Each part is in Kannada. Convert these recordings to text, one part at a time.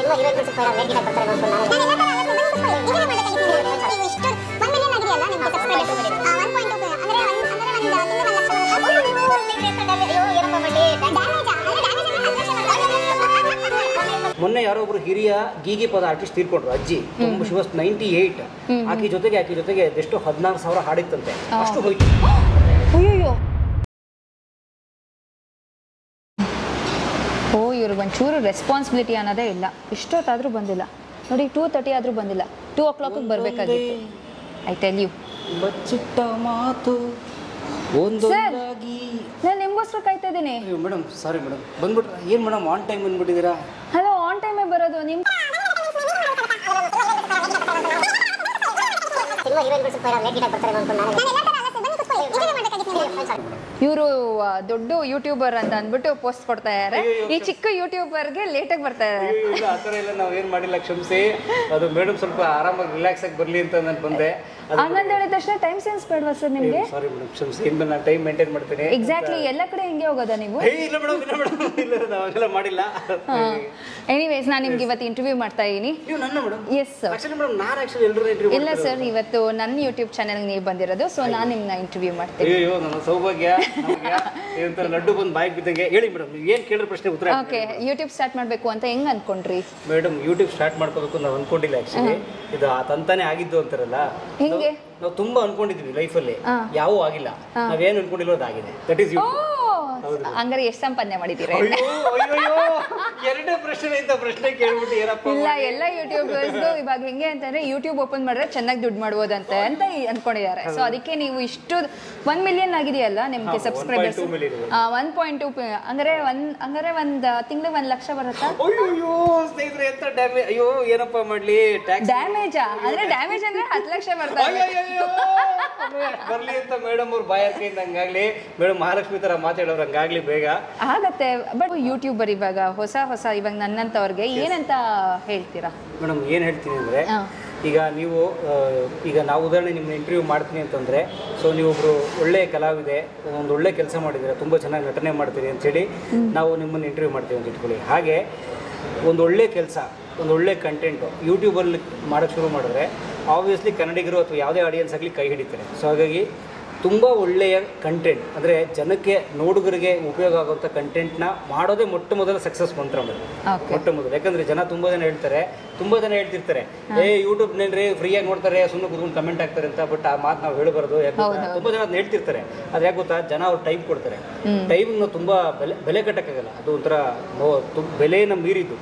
ಗಿಡ ಬರ್ತಾರೆ ಮೊನ್ನೆ ಯಾರೋ ಒಬ್ರು ಹಿರಿಯ ಗೀಗಿ ಪದ ಆರ್ಟಿಸ್ಟ್ ತೀರ್ಕೊಂಡ್ರು ಅಜ್ಜಿ. ತುಂಬ ಶಿ ವಾಸ್ ನೈಂಟಿ ಏಟ್ ಆಕೆ ಜೊತೆಗೆ ಆಕೆ ಜೊತೆಗೆ ಎಷ್ಟು ಹದಿನಾರು ಸಾವಿರ ಹಾಡಿತ್ತಂತೆ. ಅಷ್ಟು ಹೋಯ್ತು. ಅಯ್ಯೋ ಓ ಇವ್ರಿಗೆ ಒಂಚೂರು ರೆಸ್ಪಾನ್ಸಿಬಿಲಿಟಿ ಅನ್ನೋದೇ ಇಲ್ಲ. ಇಷ್ಟೊತ್ತಾದರೂ ಬಂದಿಲ್ಲ. ನೋಡಿ ಟೂ ತರ್ಟಿ ಆದರೂ ಬಂದಿಲ್ಲ. ಟೂ ಓ ಕ್ಲಾಕಿಗೆ ಬರಬೇಕಾಗಿತ್ತು. ಐ ಟೆಲ್ ಯು ಬಚ್ಚಿಟ್ಟ ಮಾತು ನಾನು ನಿಮಗೋಸ್ಕರ ಕಾಯ್ತಾ ಇದ್ದೀನಿ. ಮೇಡಮ್ ಸಾರಿ ಮೇಡಮ್ ಬಂದ್ಬಿಟ್ರ ಏನು ಮೇಡಮ್ ಆನ್ ಟೈಮ್ ಬಂದ್ಬಿಟ್ಟಿದ್ದೀರಾ? ಹಲೋ ಆನ್ ಟೈಮೇ ಬರೋದು? ನಿಮ್ಮ ಹೀರೋಯಿನ್ ಸ್ವಲ್ಪ ಲೇಟ್ ಬರ್ತಾರೆ ಇವರು ದೊಡ್ಡ ಯೂಟ್ಯೂಬರ್ ಅಂತ ಅಂದ್ಬಿಟ್ಟು ಪೋಸ್ಟ್ ಕೊಡ್ತಾ ಇದ್ದಾರೆ ಈ ಚಿಕ್ಕ ಯೂಟ್ಯೂಬರ್ಗೆ ಲೇಟಾಗಿ ಬರ್ತಾ ಇದ್ದಾರೆ ಇಲ್ಲ ಆ ಥರ ಎಲ್ಲ ನಾವು ಏನು ಮಾಡಿಲ್ಲ ಕ್ಷಮಿಸಿ. ಅದು ಮೇಡಮ್ ಸ್ವಲ್ಪ ಆರಾಮಾಗಿ ರಿಲ್ಯಾಕ್ಸ್ ಆಗಿ ಬರಲಿ ಅಂತ ನಾನು ಬಂದೆ. ಹಂಗಂತ ಹೇಳಿದ ತಕ್ಷಣ ಟೈಮ್ ಸೆನ್ಸ್ ಬೇಡವಾ ಸರ್ ನಿಮಗೆ? ಸಾರಿ ಮೇಡಮ್ ಕ್ಷಮಿಸಿ. ಇನ್ಮೇಲೆ ನಾನು ಟೈಮ್ ಮೇಂಟೈನ್ ಮಾಡ್ತೀನಿ. ಎಕ್ಸಾಕ್ಟ್ಲಿ ಎಲ್ಲ ಕಡೆ ಹಿಂಗೆ ಹೋಗೋದಾ ನೀವು? ಇಲ್ಲ ಮೇಡಮ್ ಇಲ್ಲ ಮೇಡಮ್ ಇಲ್ಲ ನಾವು ಹಾಗೆಲ್ಲ ಮಾಡಿಲ್ಲ. ಎನಿವೇಸ್ ನಾನು ನಿಮ್ಗೆ ಇವತ್ತು ಇಂಟರ್ವ್ಯೂ ಮಾಡ್ತಾ ಇದ್ದೀನಿ ನನ್ನ madam yes sir actually madam ನಾನು ಆಕ್ಚುಲಿ ಎಲ್ಲರೂ ಇಂಟರ್ವ್ಯೂ ಇಲ್ಲ ಸರ್ ಇವತ್ತು ನನ್ನ ಯೂಟ್ಯೂಬ್ ಚಾನೆಲ್ ನೀವು ಬಂದಿರೋದು ಸೊ ನಾನು ನಿಮ್ಮನ್ನ ಇಂಟರ್ವ್ಯೂ ಮಾಡ್ತೀನಿ. ಅಯ್ಯೋ ನನ್ನ ಸೌಭಾಗ್ಯ ಲಡ್ಡು ಬಂದು ಬಾಯಿಗೆ ಬಿದ್ದಂಗೆ ಹೇಳಿ ಮೇಡಮ್ ನೀವು ಏನು ಕೇಳಿದ್ರೆ ಪ್ರಶ್ನೆ ಉತ್ತರ ಓಕೆ ಯೂಟ್ಯೂಬ್ ಸ್ಟಾರ್ಟ್ ಮಾಡಬೇಕು ಅಂತ ಹೆಂಗ್ ಅನ್ಕೊಂಡ್ರಿ? ಮೇಡಮ್ ಯೂಟ್ಯೂಬ್ ಸ್ಟಾರ್ಟ್ ಮಾಡ್ಕೋಬೇಕು ನಾವು ಅನ್ಕೊಂಡಿಲ್ಲ ಆಕ್ಚುಲಿ ಇದು ಆ ತಂತಾನೆ ಆಗಿದ್ದು ಅಂತಾರಲ್ಲ? ನಾವು ತುಂಬಾ ಅನ್ಕೊಂಡಿದ್ವಿ ಲೈಫಲ್ಲಿ ಯಾವೂ ಆಗಿಲ್ಲ. ನಾವೇನ್ ಅನ್ಕೊಂಡಿಲ್ಲ ಅದಾಗಿದೆ. ದಟ್ ಈಸ್ ಯೂಟ್ಯೂಬ್ ಯು ಹಂಗಾರೆ ಎಷ್ಟು ಸಂಪಾದನೆ ಮಾಡಿದ್ದೀರಾ? ಎರಡೇ ಪ್ರಶ್ನೆ ಪ್ರಶ್ನೆ ಕೇಳ್ಬಿಟ್ಟು ಏನಪ್ಪ ಇಲ್ಲ ಎಲ್ಲ ಯೂಟ್ಯೂಬರ್ಸ್ದು ಇವಾಗ ಹೆಂಗೆ ಅಂತಂದ್ರೆ ಯೂಟ್ಯೂಬ್ ಓಪನ್ ಮಾಡಿದ್ರೆ ಚೆನ್ನಾಗಿ ದುಡ್ಡು ಮಾಡ್ಬೋದಂತೆ ಅಂತ ಅನ್ಕೊಂಡಿದ್ದಾರೆ. ಸೊ ಅದಕ್ಕೆ ನೀವು ಇಷ್ಟು ಒನ್ ಮಿಲಿಯನ್ ಆಗಿದೆಯಲ್ಲ ನಿಮ್ಗೆ ಸಬ್ಸ್ಕ್ರೈಬರ್ಸ್ 1.2 million ಇದೆ. ಒನ್ ಪಾಯಿಂಟ್ ಟು ಅಂದ್ರೆ ಒಂದ್ ಹಂಗಾರೆ ಒಂದ್ ತಿಂಗಳಿಗೆ ಒಂದ್ ಲಕ್ಷ ಬರುತ್ತಾ? ಅಯ್ಯೋ ಸ್ನೇಹಿತರೆ ಎಂತ ಡ್ಯಾಮೇಜ್ ಅಯ್ಯೋ ಏನಪ್ಪ ಮಾಡ್ಲಿ ಡ್ಯಾಮೇಜಾ ಅಂದ್ರೆ ಡ್ಯಾಮೇಜ್ ಅಂದ್ರೆ ಹತ್ತು ಲಕ್ಷ ಬರ್ತಾರೆ ಬರ್ಲಿ ಅಂತ ಮೇಡಮ್ ಅವ್ರು ಬಾಯಕ್ಕೆ ಹಂಗಾಗ್ಲಿ. ಮೇಡಮ್ ಮಹಾಲಕ್ಷ್ಮಿ ತರ ಮಾತಾಡೋರು ಹಂಗಾಗ್ಲಿ ಬೇಗ. ಆಗತ್ತೆ ಬಟ್ ಯೂಟ್ಯೂಬರ್ ಇವಾಗ ಹೊಸ ಹೊಸ ಇವಾಗ ನನ್ನಂತವ್ರಿಗೆ ಏನಂತ ಹೇಳ್ತೀರಾ? ಮೇಡಮ್ ಏನು ಹೇಳ್ತೀನಿ ಅಂದರೆ ಈಗ ನೀವು ಈಗ ನಾವು ಉದಾಹರಣೆ ನಿಮ್ಮ ಇಂಟರ್ವ್ಯೂ ಮಾಡ್ತೀನಿ ಅಂತಂದರೆ ಸೊ ನೀವೊಬ್ಬರು ಒಳ್ಳೆಯ ಕಲಾವಿದೆ ಒಂದು ಒಳ್ಳೆ ಕೆಲಸ ಮಾಡಿದ್ದೀರಾ ತುಂಬ ಚೆನ್ನಾಗಿ ನಟನೆ ಮಾಡ್ತೀರಿ ಅಂತೇಳಿ ನಾವು ನಿಮ್ಮನ್ನು ಇಂಟರ್ವ್ಯೂ ಮಾಡ್ತೀವಿ ಅಂತ ಇಟ್ಕೊಳ್ಳಿ. ಹಾಗೆ ಒಂದು ಒಳ್ಳೆ ಕೆಲಸ ಒಂದು ಒಳ್ಳೆ ಕಂಟೆಂಟು ಯೂಟ್ಯೂಬಲ್ಲಿ ಮಾಡೋಕ್ಕೆ ಶುರು ಮಾಡಿದ್ರೆ ಆಬ್ವಿಯಸ್ಲಿ ಕನ್ನಡಿಗರು ಅಥವಾ ಯಾವುದೇ ಆಡಿಯನ್ಸ್ ಆಗಲಿ ಕೈ ಹಿಡಿತಾರೆ. ಸೊ ಹಾಗಾಗಿ ತುಂಬ ಒಳ್ಳೆಯ ಕಂಟೆಂಟ್ ಅಂದರೆ ಜನಕ್ಕೆ ನೋಡುಗರಿಗೆ ಉಪಯೋಗ ಆಗುವಂಥ ಕಂಟೆಂಟ್ನ ಮಾಡೋದೇ ಮೊಟ್ಟ ಮೊದಲ ಸಕ್ಸಸ್ ಮಂತ್ರ ಮೇಡಮ್ ಮೊಟ್ಟ ಮೊದಲು. ಯಾಕಂದ್ರೆ ಜನ ತುಂಬಾ ಜನ ಹೇಳ್ತಾರೆ ತುಂಬಾ ಜನ ಹೇಳ್ತಿರ್ತಾರೆ ಏ ಯೂಟ್ಯೂಬ್ ನೇನ್ರಿ ಫ್ರೀಯಾಗಿ ನೋಡ್ತಾರೆ ಸುಮ್ಮನೆ ಕುದ್ಕೊಂಡು ಕಮೆಂಟ್ ಹಾಕ್ತಾರೆ ಅಂತ ಬಟ್ ಆ ಮಾತು ನಾವು ಹೇಳಬಾರ್ದು. ಯಾಕೆ ಗೊತ್ತಾ? ತುಂಬಾ ಜನ ಅದನ್ನ ಹೇಳ್ತಿರ್ತಾರೆ. ಅದು ಯಾಕೆ ಗೊತ್ತಾ? ಜನ ಅವ್ರು ಟೈಮ್ ಕೊಡ್ತಾರೆ. ಟೈಮ್ನ ತುಂಬ ತುಂಬಾ ಬೆಲೆ ಬೆಲೆ ಕಟ್ಟಕ್ಕಾಗಲ್ಲ. ಅದು ಒಂಥರ ನೋ- ತು- ಬೆಲೆನ ಮೀರಿದ್ದು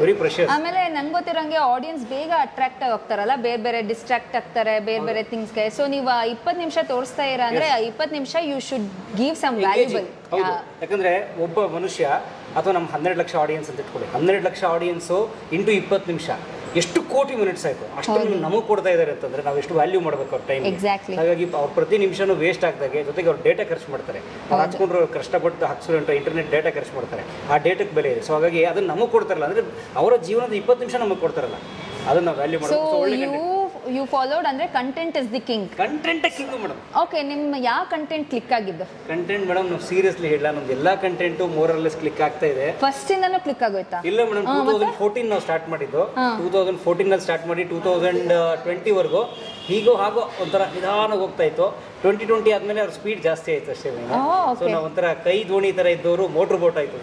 ವೆರಿ ಪ್ರೆಷರ್ ಆಮೇಲೆ ನಂಗೆ ಗೊತ್ತಿರೋಂಗೆ ಆಡಿಯನ್ಸ್ ಬೇಗ ಅಟ್ರಾಕ್ಟ್ ಆಗ್ತಾರಲ್ಲ ಬೇರೆ ಬೇರೆ ಡಿಸ್ಟ್ರಾಕ್ಟ್ ಆಗ್ತಾರೆ ಬೇರೆ ಬೇರೆ ಥಿಂಗ್ಸ್ಗೆ ಸೊ ನೀವು ಇಪ್ಪತ್ತು ನಿಮಿಷ ತೋರಿಸ್ತಾ ಇರ ಅಂದ್ರೆ ಇಪ್ಪತ್ ನಿಮಿಷ you should give some valuable ಯಾಕಂದ್ರೆ ಒಬ್ಬ ಮನುಷ್ಯ ಅಥವಾ ನಮ್ಮ ಹನ್ನೆರಡು ಲಕ್ಷ ಆಡಿಯನ್ಸ್ ಅಂತ ಇಟ್ಕೊಳ್ಳಿ. ಹನ್ನೆರಡು ಲಕ್ಷ ಆಡಿಯನ್ಸ್ ಇಂಟು ಇಪ್ಪತ್ತು ನಿಮಿಷ. ಎಷ್ಟು ಕೋಟಿ ಮಿನಿಟ್ಸ್ ಆಯ್ತು? ಅಷ್ಟು ನಮಗೆ ಕೊಡ್ತಾ ಇದ್ದಾರೆ ಅಂತಂದ್ರೆ ನಾವು ಎಷ್ಟು ವ್ಯಾಲ್ಯೂ ಮಾಡ್ಬೇಕು ಅವ್ರ ಟೈಮ್. ಹಾಗಾಗಿ ಅವ್ರು ಪ್ರತಿ ನಿಮಿಷನೂ ವೇಸ್ಟ್ ಆಗ್ದಾಗೆ ಜೊತೆಗೆ ಅವ್ರು ಡೇಟಾ ಖರ್ಚು ಮಾಡ್ತಾರೆ. ಅವ್ರು ಹಚ್ಕೊಂಡ್ರು ಕಷ್ಟಪಟ್ಟು ಹಾಕ್ಸ್ಕೊಂಡು ಇಂಟರ್ನೆಟ್ ಡೇಟಾ ಖರ್ಚು ಮಾಡ್ತಾರೆ. ಆ ಡೇಟಕ್ಕೆ ಬೆಲೆ ಇದೆ. ಸೊ ಹಾಗಾಗಿ ಅದನ್ನ ನಮಗೆ ಕೊಡ್ತಾರಲ್ಲ ಅಂದ್ರೆ ಅವರ ಜೀವನದ ಇಪ್ಪತ್ತು ನಿಮಿಷ ನಮಗೆ ಕೊಡ್ತಾರಲ್ಲ. ಅದನ್ನ ವ್ಯಾಲ್ಯೂ ಮಾಡಬೇಕು. ಯು ಫಾಲೋಡ್ ಅಂದ್ರೆ content is the king content king madam okay ನಿಮ್ಮ ಯಾವ ಕಂಟೆಂಟ್ ಕ್ಲಿಕ್ ಆಗಿದ್ದು? ಕಂಟೆಂಟ್ ಮೇಡಮ್ ನಾವು ಸೀರಿಯಸ್ಲಿ ಹೇಳಲ್ಲ. ನಮ್ದು more content more or less click ಆಗ್ತಾ ಇದೆ. ಫಸ್ಟ್ ಇಂದನೂ ಕ್ಲಿಕ್ ಆಗೋಯ್ತಾ? ಇಲ್ಲ ಮೇಡಮ್ ಟೂ ತೌಸಂಡ್ ಫೋರ್ಟೀನ್ ನಾವು ಸ್ಟಾರ್ಟ್ ಮಾಡಿದ್ದು. ಟೂ ತೌಸಂಡ್ ಫೋರ್ಟೀನಲ್ಲಿ ಸ್ಟಾರ್ಟ್ ಮಾಡಿ ಟೂ ತೌಸಂಡ್ ಟ್ವೆಂಟಿವರೆಗೂ ಹೀಗೋ ಹಾಗೋ ಒಂಥರ ನಿಧಾನವಾಗಿ ಹೋಗ್ತಾ ಇತ್ತು. ಟ್ವೆಂಟಿ ಟ್ವೆಂಟಿ ಆದ್ಮೇಲೆ ಅವ್ರ ಸ್ಪೀಡ್ ಜಾಸ್ತಿ ಆಯ್ತು ಅಷ್ಟೇ ಸೊ ನಾವು ಒಂಥರ ಕೈ ದೋಣಿ ತರ ಇದ್ದವರು ಮೋಟ್ರ್ ಬೋಟ್ ಆಯ್ತು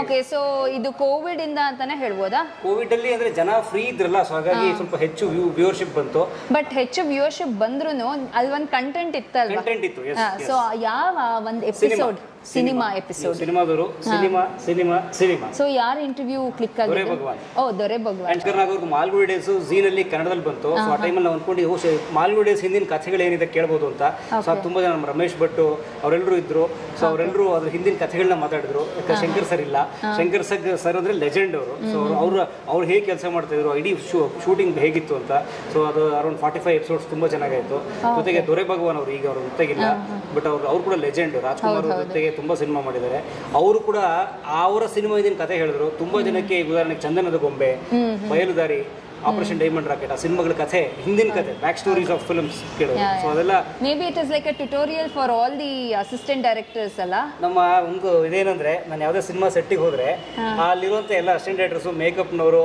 ಓಕೆ ಸೊ ಇದು ಕೋವಿಡ್ ಇಂದ ಅಂತಾನೆ ಹೇಳ್ಬೋದಾ? ಕೋವಿಡ್ ಅಲ್ಲಿ ಅಂದ್ರೆ ಜನ ಫ್ರೀ ಇದ್ರಲ್ಲ ಸೊ ಹಾಗಾಗಿ ಸ್ವಲ್ಪ ಹೆಚ್ಚು ವ್ಯೂ ವ್ಯೂವರ್ಶಿಪ್ ಬಂತು. ಬಟ್ ಹೆಚ್ಚು ವ್ಯೂವರ್ಶಿಪ್ ಬಂದ್ರು ಅಲ್ಲಿ ಒಂದು ಕಂಟೆಂಟ್ ಇತ್ತಲ್ವಾ? ಕಂಟೆಂಟ್ ಇತ್ತು. ಸೊ ಯಾವ ಒಂದು ಎಪಿಸೋಡ್ ಸಿನಿಮಾ ಎಪಿಸೋಡ್. ಸಿನಿಮಾದವರು ಸಿನಿಮಾ ಸಿನಿಮಾ ಸಿನಿಮಾ ಸೊ ಯಾರ ಇಂಟರ್ವ್ಯೂ ಕ್ಲಿಕ್ ದೊರೆ ಆಗಿದೆ? ಭಗವಾನ್. ಓ ದೊರೆ ಭಗವಾನ್. ಅಂಕರ್ನಾಗ್ ಅವ್ರಿಗೆ ಮಾಲ್ಗುಡಿ ಡೇಸ್ ಝೀನಲ್ಲಿ ಕನ್ನಡದಲ್ಲಿ ಬಂತು. ಸೊ ಆ ಟೈಮಲ್ಲಿ ನಾವು ಅನ್ಕೊಂಡು ಓ ಮಾಲ್ಗುಡಿ ಡೇಸ್ ಹಿಂದಿನ ಕಥೆಗಳೇನಿದೆ ಕೇಳ್ಬೋದು ಅಂತ. ಸೊ ಅದು ತುಂಬ ಜನ ನಮ್ಮ ರಮೇಶ್ ಭಟ್ಟು ಅವರೆಲ್ಲರೂ ಇದ್ರು. ಸೊ ಅವರೆಲ್ಲರೂ ಅದ್ರ ಹಿಂದಿನ ಕಥೆಗಳನ್ನ ಮಾತಾಡಿದ್ರು. ಯಾಕಂದ್ರೆ ಶಂಕರ್ ಸರ್ ಇಲ್ಲ. ಶಂಕರ್ ಸರ್ ಸರ್ ಅಂದ್ರೆ ಲೆಜೆಂಡ್ ಅವರು. ಸೊ ಅವ್ರು ಅವ್ರು ಹೇಗೆ ಕೆಲಸ ಮಾಡ್ತಿದ್ರು ಇಡೀ ಶೂಟಿಂಗ್ ಹೇಗಿತ್ತು ಅಂತ. ಸೊ ಅದು ಅರೌಂಡ್ ಫಾರ್ಟಿ ಫೈವ್ ಎಪಿಸೋಡ್ಸ್ ತುಂಬ ಚೆನ್ನಾಗಾಯ್ತು. ಜೊತೆಗೆ ದೊರೆ ಭಗವಾನ್ ಅವರು ಈಗ ಅವ್ರ ಜೊತೆಗಿಲ್ಲ ಬಟ್ ಅವ್ರು ಅವ್ರು ಕೂಡ ಲೆಜೆಂಡ್ ರಾಜ್ಕುಮಾರ್ ಅವ್ರ ಜೊತೆಗೆ ತುಂಬಾ ಸಿನಿಮಾ ಮಾಡಿದ್ದಾರೆ. ಅವರು ಕೂಡ ಅವರ ಸಿನಿಮಾ ಇದನ್ನ ಕಥೆ ಹೇಳಿದ್ರು. ತುಂಬಾ ಜನಕ್ಕೆ ಉದಾಹರಣೆಗೆ ಚಂದನದ ಗೊಂಬೆ ಬಯಲುದಾರಿ ಆಪರೇಷನ್ ಡೈಮಂಡ್ ರಾಕೆಟ್ ಆ ಸಿನಿಮಾಗಳ ಕಥೆ ಹಿಂದಿನ ಕಥೆ ಬ್ಯಾಕ್ ಸ್ಟೋರೀಸ್ ಆಫ್ ಫಿಲ್ಮ್ಸ್ ಕೇಳೋದು. ಸೊ. ಅದೆಲ್ಲ maybe it is like a tutorial for all the assistant directors ಅಲ್ಲ? ನಮ್ಮ ಒಂದು ಇದೇನಂದ್ರೆ ನಾನು ಯಾವುದೇ ಸಿನಿಮಾ ಸೆಟ್ಟಿಗೆ ಹೋದ್ರೆ ಅಲ್ಲಿರುವಂತ ಎಲ್ಲ ಅಸಿಸ್ಟೆಂಟ್ ಡೈರೆಕ್ಟರ್ಸು ಮೇಕಪ್ನವರು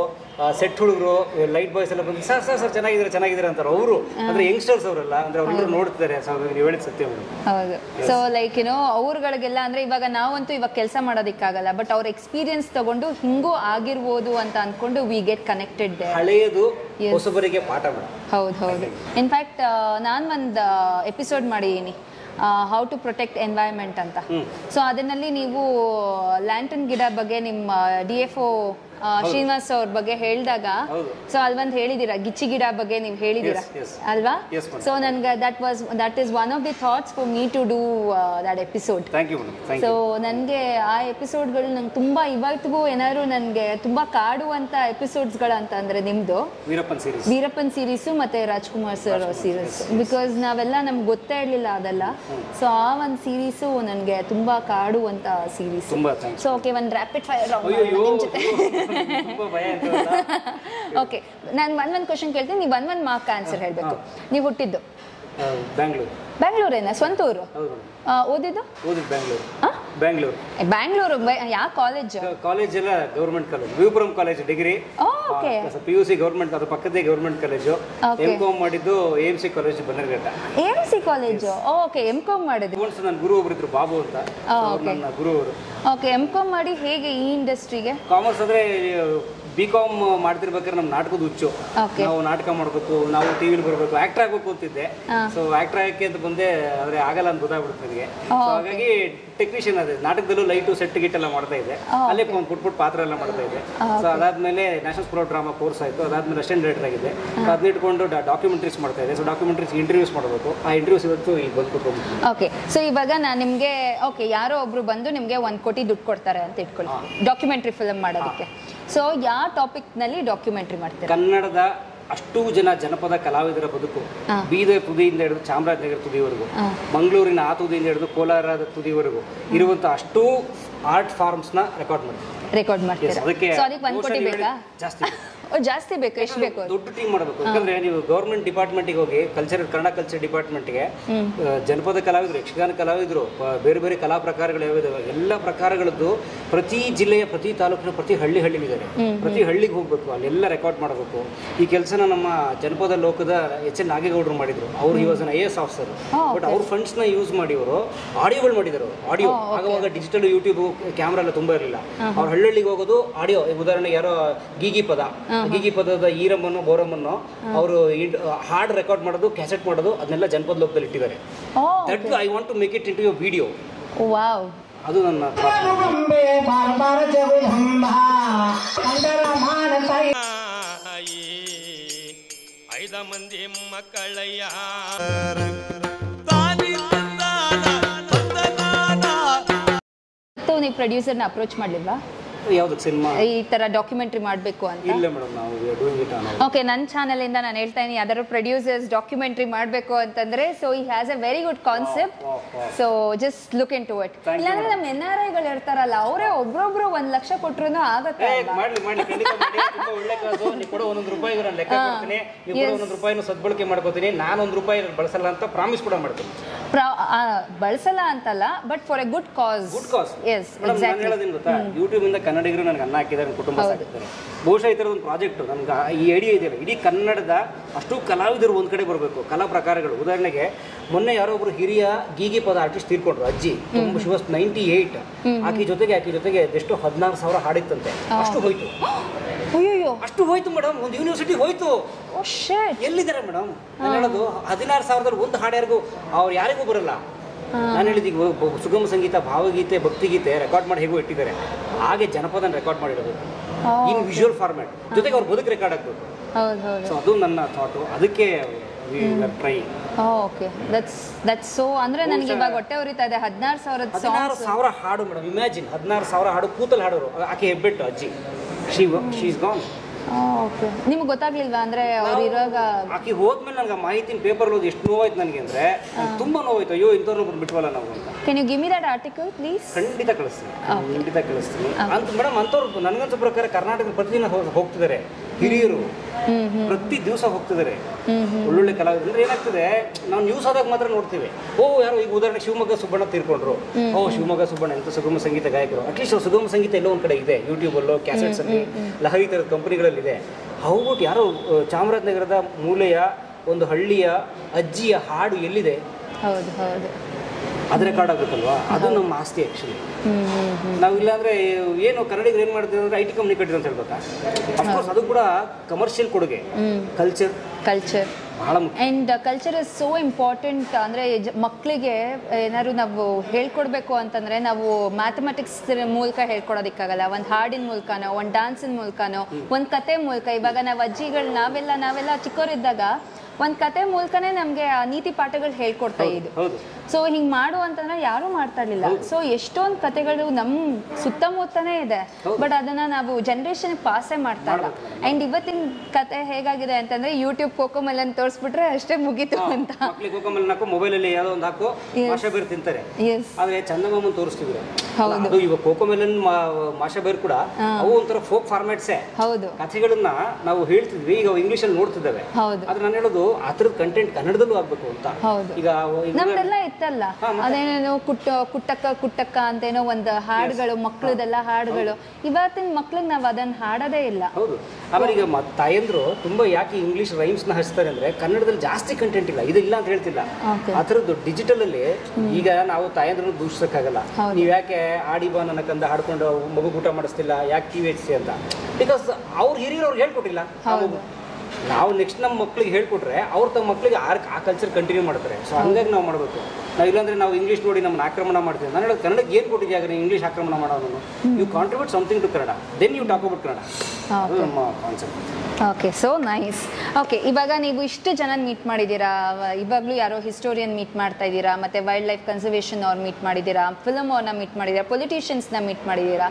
ಸೆಟ್ ಹುಡುಗರು ಲೈಟ್ ಬಾಯ್ಸ್ ಎಲ್ಲ ಬಂದು ಸರ್ ಸರ್ ಸರ್ ಚೆನ್ನಾಗಿದ್ದಾರೆ ಚೆನ್ನಾಗಿದ್ದಾರೆ ಅಂತಾರೆ. ಅವರು ಅಂದ್ರೆ ಯಂಗ್ಸ್ಟರ್ಸ್ ಅವರೆಲ್ಲ ಅಂದ್ರೆ ಅವರೆಲ್ಲರೂ ಸೊ ನೀವು ಹೇಳಿದ ಸತ್ಯ ಅವರು. ಹೌದು. ಸೊ ಲೈಕ್ ಏನೋ ಅವ್ರಗಳಿಗೆಲ್ಲ ಅಂದ್ರೆ ಇವಾಗ ನಾವಂತೂ ಇವಾಗ ಕೆಲಸ ಮಾಡೋದಕ್ಕಾಗಲ್ಲ ಬಟ್ ಅವ್ರ ಎಕ್ಸ್ಪೀರಿಯನ್ಸ್ ತಗೊಂಡು ಹಿಂಗೂ ಆಗಿರ್ಬೋದು ಅಂತ ಅನ್ಕೊಂಡು ವಿ ಗೆಟ್ ಕನೆಕ್ಟೆಡ್ ಹಳೆಯದು. ಹೊಸಬರಿಗೆ ಪಾಠ ಹೌದು ಹೌದು. ಇನ್ಫ್ಯಾಕ್ಟ್ ನಾನು ಒಂದು ಎಪಿಸೋಡ್ ಮಾಡಿದ್ದೀನಿ ಹೌ ಟು ಪ್ರೊಟೆಕ್ಟ್ ಎನ್ವೈರ್ಮೆಂಟ್ ಅಂತ. ಸೊ ಅದನ್ನಲ್ಲಿ ನೀವು ಲ್ಯಾಂಟನ್ ಗಿಡ ಬಗ್ಗೆ ನಿಮ್ಮ ಡಿ ಎಫ್ ಒ ಶ್ರೀನಿವಾಸ್ ಅವ್ರ ಬಗ್ಗೆ ಹೇಳಿದಾಗ. ಸೊ ಅಲ್ವಂದು ಹೇಳಿದೀರಾ ಗಿಚ್ಚಿ ಗಿಡ ಬಗ್ಗೆ ನೀವು yes. ಅಲ್ವಾ. ಸೊ ನನ್ಗೆ that was that is one of the thoughts for me to do that episode so ನನಗೆ ಆ ಎಪಿಸೋಡ್ಗಳು ನಂಗೆ ತುಂಬಾ ಇವತ್ತಿಗೂ ಏನಾದ್ರು ನನಗೆ ತುಂಬಾ ಕಾಡುವಂತ ಎಪಿಸೋಡ್ಸ್ಗಳು ಅಂತ ಅಂದ್ರೆ ನಿಮ್ದು. ವೀರಪ್ಪನ್ ಸೀರೀಸ್ ಮತ್ತೆ ರಾಜ್ಕುಮಾರ್ ಸರ್ ಸೀರೀಸ್ ಬಿಕಾಸ್ ನಾವೆಲ್ಲ ನಮ್ಗೆ ಗೊತ್ತೇ ಇರಲಿಲ್ಲ ಅದೆಲ್ಲ. ಸೊ ಆ ಒಂದು ಸೀರೀಸು ನನಗೆ ತುಂಬಾ ಕಾಡುವಂತ ಸೀರೀಸ್ ಸೊ ಓಕೆ ಒಂದು ರ್ಯಾಪಿಡ್ ಫೈರ್ ಅಯ್ಯೋ ಜೊತೆ. ಓಕೆ ನಾನು ಒನ್ ಒಂದು ಕ್ವಶನ್ ಕೇಳ್ತೀನಿ. ನೀವು ಒನ್ ಒನ್ ಮಾರ್ಕ್ ಆನ್ಸರ್ ಹೇಳಬೇಕು. ನೀವು ಹುಟ್ಟಿದ್ದು? ಬ್ಯಾಂಗ್ಳೂರು. ಬ್ಯಾಂಗ್ಳೂರೇನ? ಸ್ವಂತ ಊರು ಓದಿದ್ದು? ಓದಿದ್ದು ಬ್ಯಾಂಗ್ಳೂರು? ಬ್ಯಾಂಗ್ಳೂರು. ಬ್ಯಾಂಗ್ಳೂರು ಯಾವ ಕಾಲೇಜ್? ಕಾಲೇಜ್ ಎಲ್ಲ government college Vipuram college degree. Okay. P U C government ಅದ್ರ ಪಕ್ಕದೇ ಗೌರ್ಮೆಂಟ್ ಕಾಲೇಜು. ಎಂ ಕಾಮ್ ಮಾಡಿದ್ದು A C college Bannerghatta M C college? Okay M Com ಮಾಡಿದ್ದು ನನ್ನ ಗುರು ಒಬ್ರು ಇದ್ರು ಬಾಬು ಅಂತ. ನನ್ನ ಗುರು ಅವರು. ಓಕೆ ಎಂ ಕಾಮ್ ಮಾಡಿ ಹೇಗೆ ಈ ಇಂಡಸ್ಟ್ರಿಗೆ ಕಾಮರ್ಸ್ ಅಂದ್ರೆ ಬಿ ಕಾಮ್ ಮಾಡ್ತಿರ್ಬೇಕಾದ್ರೆ ನಮ್ಮ ನಾಟಕದ ಹುಚ್ಚು. ನಾವು ನಾಟಕ ಮಾಡ್ಬೇಕು ನಾವು ಟಿವಿಲಿ ಬರ್ಬೇಕು ಆಕ್ಟರ್ ಆಗ್ಬೇಕು ಅಂತಿದ್ದೆ. ಸೊ ಆಕ್ಟರ್ ಆಗಕ್ಕೆ ಅಂತ ಬಂದೆ ಆದ್ರೆ ಆಗಲ್ಲ ಅಂತ ಗೊತ್ತಾಗ್ಬಿಡ್ತು ನನಗೆ. ಸೊ ಹಾಗಾಗಿ ಟೆಕ್ನಿಷಿಯನ್ ಅದೇ ನಾಟಕದಲ್ಲೂ ಲೈಟು ಸೆಟ್ ಗಿಟ್ ಎಲ್ಲ ಮಾಡ್ತಾ ಇದೆ. ಅಲ್ಲೇ ಪುಟ್ ಪುಟ್ ಪಾತ್ರ ಎಲ್ಲ ಮಾಡ್ತಾ ಇದೆ. ಸೊ ಅದಾದ್ಮೇಲೆ ನ್ಯಾಷನಲ್ ಸ್ಕೂಲ್ ಡ್ರಾಮಾ ಕೋರ್ಸ್ ಆಯಿತು. ಅದಾದ್ಮೇಲೆ ಅಸಿಸ್ಟೆಂಟ್ ಡೈರೆಕ್ಟರ್ ಆಗಿದೆ. ಅದನ್ನ ಇಟ್ಕೊಂಡು ಡಾಕ್ಯುಮೆಂಟ್ರೀಸ್ ಮಾಡ್ತಾ ಇದೆ. ಸೊ ಡಾಕ್ಯುಮೆಂಟ್ರೀಸ್ ಇಂಟರ್ವ್ಯೂಸ್ ಮಾಡಬೇಕು. ಆ ಇಂಟರ್ವ್ಯೂಸ್ ಇವತ್ತು ಇಲ್ಲಿ ಬಂದು ಓಕೆ ಸೊ ಇವಾಗ ನಾನು ನಿಮಗೆ ಓಕೆ ಯಾರೋ ಒಬ್ರು ಬಂದು ನಿಮಗೆ ಒಂದು ಕೋಟಿ ದುಡ್ಡು ಕೊಡ್ತಾರೆ ಅಂತ ಇಟ್ಕೊಳ್ಳಿ. ಡಾಕ್ಯುಮೆಂಟ್ರಿ ಫಿಲಮ್ ಮಾಡೋದಕ್ಕೆ. ಸೊ ಯಾವ ಟಾಪಿಕ್ನಲ್ಲಿ ಡಾಕ್ಯುಮೆಂಟ್ರಿ ಮಾಡ್ತಾರೆ? ಕನ್ನಡದ ಅಷ್ಟೂ ಜನ ಜನಪದ ಕಲಾವಿದರ ಬದುಕು. ಬೀದರ್ ತುದಿಯಿಂದ ಹಿಡಿದು ಚಾಮರಾಜನಗರ ತುದಿವರೆಗೂ ಮಂಗಳೂರಿನ ಆ ತುದಿಯಿಂದ ಹಿಡಿದು ಕೋಲಾರದ ತುದಿವರೆಗೂ ಇರುವಂತ ಅಷ್ಟೂ ಆರ್ಟ್ ಫಾರ್ಮ್ಸ್ನ ರೆಕಾರ್ಡ್ ಮಾಡ್ತೀವಿ. ರೆಕಾರ್ಡ್ ಮಾಡ್ತೀವಿ ಅದಕ್ಕೆ ಜಾಸ್ತಿ ಜಾಸ್ತಿ ಬೇಕು ಎಷ್ಟು ಬೇಕು? ದೊಡ್ಡ ಟೀಮ್ ಮಾಡಬೇಕು. ಯಾಕಂದ್ರೆ ನೀವು ಗೌರ್ಮೆಂಟ್ ಡಿಪಾರ್ಟ್ಮೆಂಟ್ಗೆ ಹೋಗಿ ಕಲ್ಚರ್ ಕನ್ನಡ ಕಲ್ಚರ್ ಡಿಪಾರ್ಟ್ಮೆಂಟ್ಗೆ ಜನಪದ ಕಲಾವಿದರು ಯಕ್ಷಗಾನ ಕಲಾವಿದರು ಬೇರೆ ಬೇರೆ ಕಲಾ ಪ್ರಕಾರಗಳು ಯಾವ್ದಾವೆ ಎಲ್ಲ ಪ್ರಕಾರಗಳದ್ದು ಪ್ರತಿ ಜಿಲ್ಲೆಯ ಪ್ರತಿ ತಾಲೂಕಿನ ಪ್ರತಿ ಹಳ್ಳಿ ಹಳ್ಳಿಗಿದ್ದಾರೆ ಪ್ರತಿ ಹಳ್ಳಿಗೆ ಹೋಗ್ಬೇಕು ಅಲ್ಲೆಲ್ಲ ರೆಕಾರ್ಡ್ ಮಾಡಬೇಕು. ಈ ಕೆಲಸನ ನಮ್ಮ ಜನಪದ ಲೋಕದ ಎಚ್ ಎನ್ ನಾಗೇಗೌಡರು ಮಾಡಿದ್ರು. ಅವರು ಈ was I S officer but ಅವ್ರ ನ ಯೂಸ್ ಮಾಡಿ ಅವರು ಆಡಿಯೋಗಳು ಮಾಡಿದರು. ಆಡಿಯೋ ಆಗುವಾಗ ಡಿಜಿಟಲ್ ಯೂಟ್ಯೂಬ್ ಕ್ಯಾಮ್ರಾ ಎಲ್ಲ ತುಂಬಾ ಇರಲಿಲ್ಲ. ಅವ್ರ ಹಳ್ಳಿಗೆ ಹೋಗೋದು ಆಡಿಯೋ ಉದಾಹರಣೆಗೆ ಯಾರೋ ಗೀಗಿ ಪದ. ಗೀಗಿ ಪದದ ಈರಮ್ಮನ್ನು ಬೋರಮ್ಮನ್ನು ಅವರು ಹಾಡ್ ರೆಕಾರ್ಡ್ ಮಾಡೋದು ಕ್ಯಾಸೆಟ್ ಮಾಡೋದು ಅದನ್ನೆಲ್ಲ ಜನಪದ ಲೋಕದಲ್ಲಿ ಇಟ್ಟಿದ್ದಾರೆ that I want to make it into you video wow. ಅದು ನನ್ನ ಐದ ಮಂದಿ ಮಕ್ಕಳಯ್ಯ. ನೀವು ಪ್ರೊಡ್ಯೂಸರ್ನ ಅಪ್ರೋಚ್ ಮಾಡಲಿಲ್ವಾ? ಯಾವ್ದಕ್ಕೆ ಸಿನಿಮಾ? ಈ ತರ ಡಾಕ್ಯುಮೆಂಟ್ರಿ ಮಾಡಬೇಕು ಅಂತ? ಇಲ್ಲ ಮೇಡಮ್ ನಾವು ಡೂಯಿಂಗ್ ಇಟ್ ಆನ್ ಓಕೆ ನನ್ನ ಚಾನಲಿಂದ ನಾನು ಹೇಳ್ತಾ ಇದೀನಿ ಪ್ರೊಡ್ಯೂಸರ್ಸ್ ಡಾಕ್ಯುಮೆಂಟ್ರಿ ಮಾಡಬೇಕು ಅಂತಂದ್ರೆ ಸೊ ಈ has a very good concept. So just look into it ಇಲ್ಲಾಂದ್ರೆ ನಮ್ಮ ಎನ್ ಆರ್ ಐಗಳು ಇರ್ತಾರಲ್ಲ ಅವರೇ ಒಬ್ರೊಬ್ರು ಒಂದ್ ಲಕ್ಷ ಕೊಟ್ರು ಆಗತ್ತೆ? ಮಾಡ್ಲಿ ಮಾಡ್ಲಿ ಖಂಡಿತ ಮಾಡಿ ತುಂಬಾ ಒಳ್ಳೆ ಕಾಸು. ನೀವು ಕೊಡೋ ಒಂದೊಂದು ರೂಪಾಯಿ ನಾನು ಲೆಕ್ಕ ಕೊಡ್ತೀನಿ. ನೀವು ಕೊಡೋ ಒಂದೊಂದು ರೂಪಾಯಿನ ಸದ್ಬಳಕೆ ಮಾಡ್ಕೋತೀನಿ. ನಾನು ಒಂದು ರೂಪಾಯಿ ಬಳಸಲ್ಲ ಅಂತ ಪ್ರಾಮಿಸ್ ಕೂಡ ಮಾಡ್ತೀನಿ. ಬಳಸಲ್ಲ ಅಂತಲ್ಲ but for a good cause good cause yes exactly ಹೇಳೋದೇನು ಗೊತ್ತಾ? ಯೂಟ್ಯೂಬ್ ಇಂದ ಕನ್ನಡಿಗರು ನನಗೆ ಅನ್ನ ಹಾಕಿದ್ದಾರೆ ಕುಟುಂಬ ಸಾಕಿದ್ದಾರೆ ಬಹುಶಃ ಈ ಥರದ ಒಂದು ಪ್ರಾಜೆಕ್ಟ್ ನಮ್ಗೆ ಈ ಐಡಿಯಾ ಇದೆಯಲ್ಲ ಇಡೀ ಕನ್ನಡದ ಅಷ್ಟು ಕಲಾವಿದರು ಒಂದ್ ಕಡೆ ಬರಬೇಕು ಕಲಾ ಪ್ರಕಾರಗಳು. ಉದಾಹರಣೆಗೆ ಮೊನ್ನೆ ಯಾರೋ ಒಬ್ರು ಹಿರಿಯ ಗೀಗಿ ಪದ ಆರ್ಟಿಸ್ಟ್ ತೀರ್ಕೊಂಡ್ರು ಅಜ್ಜಿ. ಶಿ ವಾಸ್ ನೈಂಟಿ ಏಯ್ಟ್ ಆಕಿ ಜೊತೆಗೆ ಆಕಿ ಜೊತೆಗೆ ಎಷ್ಟು ಹದಿನಾರು ಸಾವಿರ ಹಾಡಿತ್ತಂತೆ. ಅಷ್ಟು ಹೋಯ್ತು. ಅಯ್ಯೋ ಅಷ್ಟು ಹೋಯ್ತು ಮೇಡಮ್ ಒಂದು ಯೂನಿವರ್ಸಿಟಿ ಹೋಯ್ತು. ಎಲ್ಲಿದ್ದಾರೆ ಮೇಡಮ್ ನಾನು ಹೇಳೋದು ಹದಿನಾರು ಸಾವಿರದಲ್ಲಿ ಒಂದು ಹಾಡು ಯಾರಿಗೂ ಅವ್ರು ಯಾರಿಗೂ ಬರಲ್ಲ. ನಾನು ಹೇಳಿದ ಈಗ ಸುಗಮ ಸಂಗೀತ ಭಾವಗೀತೆ ಭಕ್ತಿಗೀತೆ ರೆಕಾರ್ಡ್ ಮಾಡಿ ಹೇಗೂ ಇಟ್ಟಿದ್ದಾರೆ. ಹಾಗೆ ಜನಪದನ ರೆಕಾರ್ಡ್ ಮಾಡಿರೋದು. ಇನ್ ವಿಜುವಲ್ ಫಾರ್ಮ್ಯಾಟ್ ಜೊತೆಗೆ ಅವ್ರ ಬದುಕು ರೆಕಾರ್ಡ್ ಆಗ್ಬೇಕು ಸೊ ಅದು ನನ್ನ ಥಾಟು ಅದಕ್ಕೆ try okay that's that's so ಅಂದ್ರೆ ನನಗೆ ಇವಾಗ ಹೊಟ್ಟೆ ಉರಿತಾ ಇದೆ. ಹದಿನಾರು ಸಾವಿರದ ಹದಿನಾರು ಸಾವಿರ ಹಾಡು ಮೇಡಮ್. ಇಮ್ಯಾಜಿನ್ ಹದಿನಾರು ಸಾವಿರ ಹಾಡು ಕೂತಲ್ಲಿ ಹಾಡೋರು. ಆಕೆ ಹೆಬ್ಬೆಟ್ಟು ಅಜ್ಜಿ. She she is gone okay ನಿಮ್ಗೆ ಗೊತ್ತಾಗ್ಲಿಲ್ವಾ? ಅಂದ್ರೆ ಅವ್ರು ಇರುವಾಗ ಆಕೆ ಹೋದ್ಮೇಲೆ ನನಗೆ ಮಾಹಿತಿನ ಪೇಪರ್ ಓದಿ ಎಷ್ಟು ನೋವಾಯ್ತು ನನಗೆ ಅಂದ್ರೆ ತುಂಬಾ ನೋವಾಯ್ತು. ಅಯ್ಯೋ ಇಂಥವ್ರನ್ನ ಬಿಟ್ವಲ್ಲ ನಾವು ಅಂತ. Can you give me that article please ಖಂಡಿತ ಕಳಿಸ್ತೀನಿ. ಖಂಡಿತ ಕಳಿಸ್ತೀನಿ. ಅಂತ ಮೇಡಮ್ ಅಂಥವ್ರು ನನಗಂತ ಪ್ರಕಾರ ಕರ್ನಾಟಕದ ಪ್ರತಿದಿನ ಹೋಗ್ತಿದ್ದಾರೆ ಹಿರಿಯರು ಪ್ರತಿ ದಿವಸ ಹೋಗ್ತಿದ್ದಾರೆ ಒಳ್ಳೊಳ್ಳೆ ಕಲಾವಿದ್ರೆ ಏನಾಗ್ತದೆ ನಾವು ನ್ಯೂಸ್ ಆದಾಗ ಮಾತ್ರ ನೋಡ್ತೀವಿ. ಓ ಯಾರು ಈಗ ಉದಾಹರಣೆ ಶಿವಮೊಗ್ಗ ಸುಬ್ಬಣ್ಣ ತೀರ್ಕೊಂಡ್ರು. ಓ ಶಿವಮೊಗ್ಗ ಸುಬ್ಬಣ್ಣ ಎಂತ ಸುಗಮ ಸಂಗೀತ ಗಾಯಕರು. ಅಟ್ಲೀಸ್ಟ್ ಸುಗಮ ಸಂಗೀತ ಎಲ್ಲೋ ಒಂದು ಕಡೆ ಇದೆ. ಯೂಟ್ಯೂಬಲ್ಲೋ ಕ್ಯಾಸೆಟ್ಸ್ ಅಲ್ಲಿ ಲಹರಿ ಥರದ ಕಂಪನಿಗಳಲ್ಲಿದೆ. ಹೋಗ್ಬಿಟ್ಟು ಯಾರೋ ಚಾಮರಾಜನಗರದ ಮೂಲೆಯ ಒಂದು ಹಳ್ಳಿಯ ಅಜ್ಜಿಯ ಹಾಡು ಎಲ್ಲಿದೆ? ಹೌದು ಹೌದು. ಅದ್ರ ಕಾರ್ಡ್ ಆಗುತ್ತಲ್ವಾ ಅದು ನಮ್ಮ ಆಸ್ತಿ ಆ್ಯಕ್ಚುಲಿ ನಾವು ಇಲ್ಲಾಂದ್ರೆ ಏನು ಕನ್ನಡಿಗರು ಏನು ಮಾಡ್ತೀವಿ ಅಂದ್ರೆ ಐ ಟಿ ಕಂಪ್ನಿ ಕಟ್ಟಿದ್ರು ಅಂತ ಹೇಳ್ಬೇಕಾ ಅಫ್ಕೋರ್ಸ್ ಅದು ಕೂಡ ಕಮರ್ಷಿಯಲ್ ಕೊಡುಗೆ. Culture culture and culture is so important ಅಂದರೆ ಮಕ್ಕಳಿಗೆ ಏನಾದ್ರು ನಾವು ಹೇಳ್ಕೊಡ್ಬೇಕು ಅಂತಂದರೆ ನಾವು ಮ್ಯಾಥಮೆಟಿಕ್ಸ್ ಮೂಲಕ ಹೇಳ್ಕೊಡೋದಿಕ್ಕಾಗಲ್ಲ. ಒಂದು ಹಾಡಿನ ಮೂಲಕನೋ ಒಂದು ಡಾನ್ಸಿನ ಮೂಲಕನೋ ಒಂದು ಕತೆ ಮೂಲಕ. ಇವಾಗ ನಾವು ಅಜ್ಜಿಗಳು ನಾವೆಲ್ಲ ನಾವೆಲ್ಲ ಚಿಕ್ಕವರಿದ್ದಾಗ ಒಂದು ಕತೆ ಮೂಲಕನೇ ನಮಗೆ ನೀತಿ ಪಾಠಗಳು ಹೇಳ್ಕೊಡ್ತಾ ಇದ್ದು ಸೊ ಹಿಂಗ್ ಮಾಡು ಅಂತಂದ್ರೆ ಯಾರು ಮಾಡ್ತಾ ಇರ್ಲಿಲ್ಲ. ಸೊ ಎಷ್ಟೊಂದ್ ಕತೆಗಳು ನಮ್ಮ ಸುತ್ತಮುತ್ತನೇ ಇದೆ. ಬಟ್ ಅದನ್ನ ನಾವು ಜನರೇಷನ್ ಪಾಸೇ ಮಾಡ್ತಾ ಇಲ್ಲ. ಅಂಡ್ ಇವತ್ತಿನ ಕತೆ ಹೇಗಾಗಿದೆ ಅಂತಂದ್ರೆ ಯೂಟ್ಯೂಬ್ ಕೋಕೋಮೆಲನ್ ತೋರಿಸ್ಬಿಟ್ರೆ ಅಷ್ಟೇ ಮುಗೀತು ಅಂತ. ಕೋಕೋಮಲ್ ಹಾಕು ಮೊಬೈಲಲ್ಲಿ ಯಾವುದೋ ಒಂದು ಹಾಕು ಮಾಷಾ ಬೇರ್ ತಿಂತಾರೆ. ಆದ್ರೆ ಚಂದಮಾಮನ್ ತೋರಿಸ್ತಿದ್ರು. ಹೌದು. ಇವಾಗ ಕೋಕೋಮೆಲನ್ ಮಾಷಾ ಬೇರ್ ಕೂಡ ಅವು ಒಂಥರ ಫೋಕ್ ಫಾರ್ಮ್ಯಾಟ್ಸೇ ಹೌದು. ಕಥೆಗಳನ್ನ ನಾವು ಹೇಳ್ತಿದ್ವಿ ಈಗ ಇಂಗ್ಲೀಷಲ್ಲಿ ನೋಡ್ತಿದ್ದೇವೆ. ಹೌದು. ಆದ್ರೆ ನಾನು ಹೇಳೋದು ಆ ಥರದ ಕಂಟೆಂಟ್ ಕನ್ನಡದಲ್ಲೂ ಆಗ್ಬೇಕು ಅಂತ. ಹೌದು. ಈಗ ನಮ್ದೆಲ್ಲ ನಮ್ದೆಲ್ಲ ಇತ್ತಲ್ಲ ಅದೇನೇನೋ ಕುಟ್ಟ ಕುಟ್ಟಕ್ಕ ಕುಟ್ಟಕ್ಕ ಅಂತೇನೋ ಒಂದು ಹಾಡುಗಳು ಮಕ್ಕಳದೆಲ್ಲ ಹಾಡುಗಳು. ಇವತ್ತಿನ ಮಕ್ಳಿಗೆ ನಾವು ಅದನ್ನ ಹಾಡೋದೇ ಇಲ್ಲ. ಹೌದು. ಆಮೇಲೆ ಈಗ ತಾಯಂದ್ರು ತುಂಬಾ ಯಾಕೆ ಇಂಗ್ಲಿಷ್ ರೈಮ್ಸ್ನ ಹಚ್ತಾರೆ ಅಂದ್ರೆ ಕನ್ನಡದಲ್ಲಿ ಜಾಸ್ತಿ ಕಂಟೆಂಟ್ ಇಲ್ಲ. ಇದು ಇಲ್ಲ ಅಂತ ಹೇಳ್ತಿಲ್ಲ. ಆ ಥರದ್ದು ಡಿಜಿಟಲ್ ಅಲ್ಲಿ ಈಗ ನಾವು ತಾಯಂದ್ರನ್ನ ದೂಷಿಸಕ್ಕಾಗಲ್ಲ. ನೀವ್ ಯಾಕೆ ಆಡಿ ಬಾ ನನ್ನ ಕಂದ ಹಾಡ್ಕೊಂಡು ಮಗು ಊಟ ಮಾಡಿಸ್ತಿಲ್ಲ ಯಾಕೆ ಕಿವಿ ಹೆಚ್ಚಿ ಅಂತ? ಬಿಕಾಸ್ ಅವ್ರು ಹಿರಿಯರು ಅವ್ರಿಗೆ ಹೇಳ್ಕೊಟ್ಟಿಲ್ಲ. ನಾವು ನೆಕ್ಸ್ಟ್ ನಮ್ಮ ಮಕ್ಳಿಗೆ ಹೇಳ್ಕೊಟ್ರೆ ಅವ್ರು ತಮ್ಮ ಮಕ್ಳಿಗೆ ಆ ಆ ಕಲ್ಚರ್ ಕಂಟಿನ್ಯೂ ಮಾಡ್ತಾರೆ. ಸೊ ಹಂಗಾಗಿ ನಾವು ಮಾಡಬೇಕು. ನಾವು ಇಲ್ಲಾಂದ್ರೆ ನಾವು ಇಂಗ್ಲೀಷ್ ನೋಡಿ ನಮ್ಮನ್ನ ಆಕ್ರಮಣ ಮಾಡ್ತೀವಿ. ನಾನು ಹೇಳೋದು ಕನ್ನಡಕ್ಕೆ ಏನು ಕೊಟ್ಟಿದ್ಯಾ ನೀವು ಇಂಗ್ಲೀಷ್ ಆಕ್ರಮಣ ಮಾಡೋನು you contribute something to Kannada then you talk about Kannada okay so nice okay ಇವಾಗ ನೀವು ಇಷ್ಟು ಜನ ಮೀಟ್ ಮಾಡಿದ್ದೀರಾ? ಇವಾಗಲೂ ಯಾರೋ ಹಿಸ್ಟೋರಿಯನ್ ಮೀಟ್ ಮಾಡ್ತಾ ಇದ್ದೀರಾ? ಮತ್ತೆ ವೈಲ್ಡ್ ಲೈಫ್ ಕನ್ಸರ್ವೇಷನ್ ಅವ್ರು ಮೀಟ್ ಮಾಡಿದ್ದೀರಾ? ಫಿಲಮ್ ಅವ್ರನ್ನ ಮೀಟ್ ಮಾಡಿದ್ದೀರಾ? ಪೊಲಿಟಿಷಿಯನ್ಸ್ನ ಮೀಟ್ ಮಾಡಿದ್ದೀರಾ?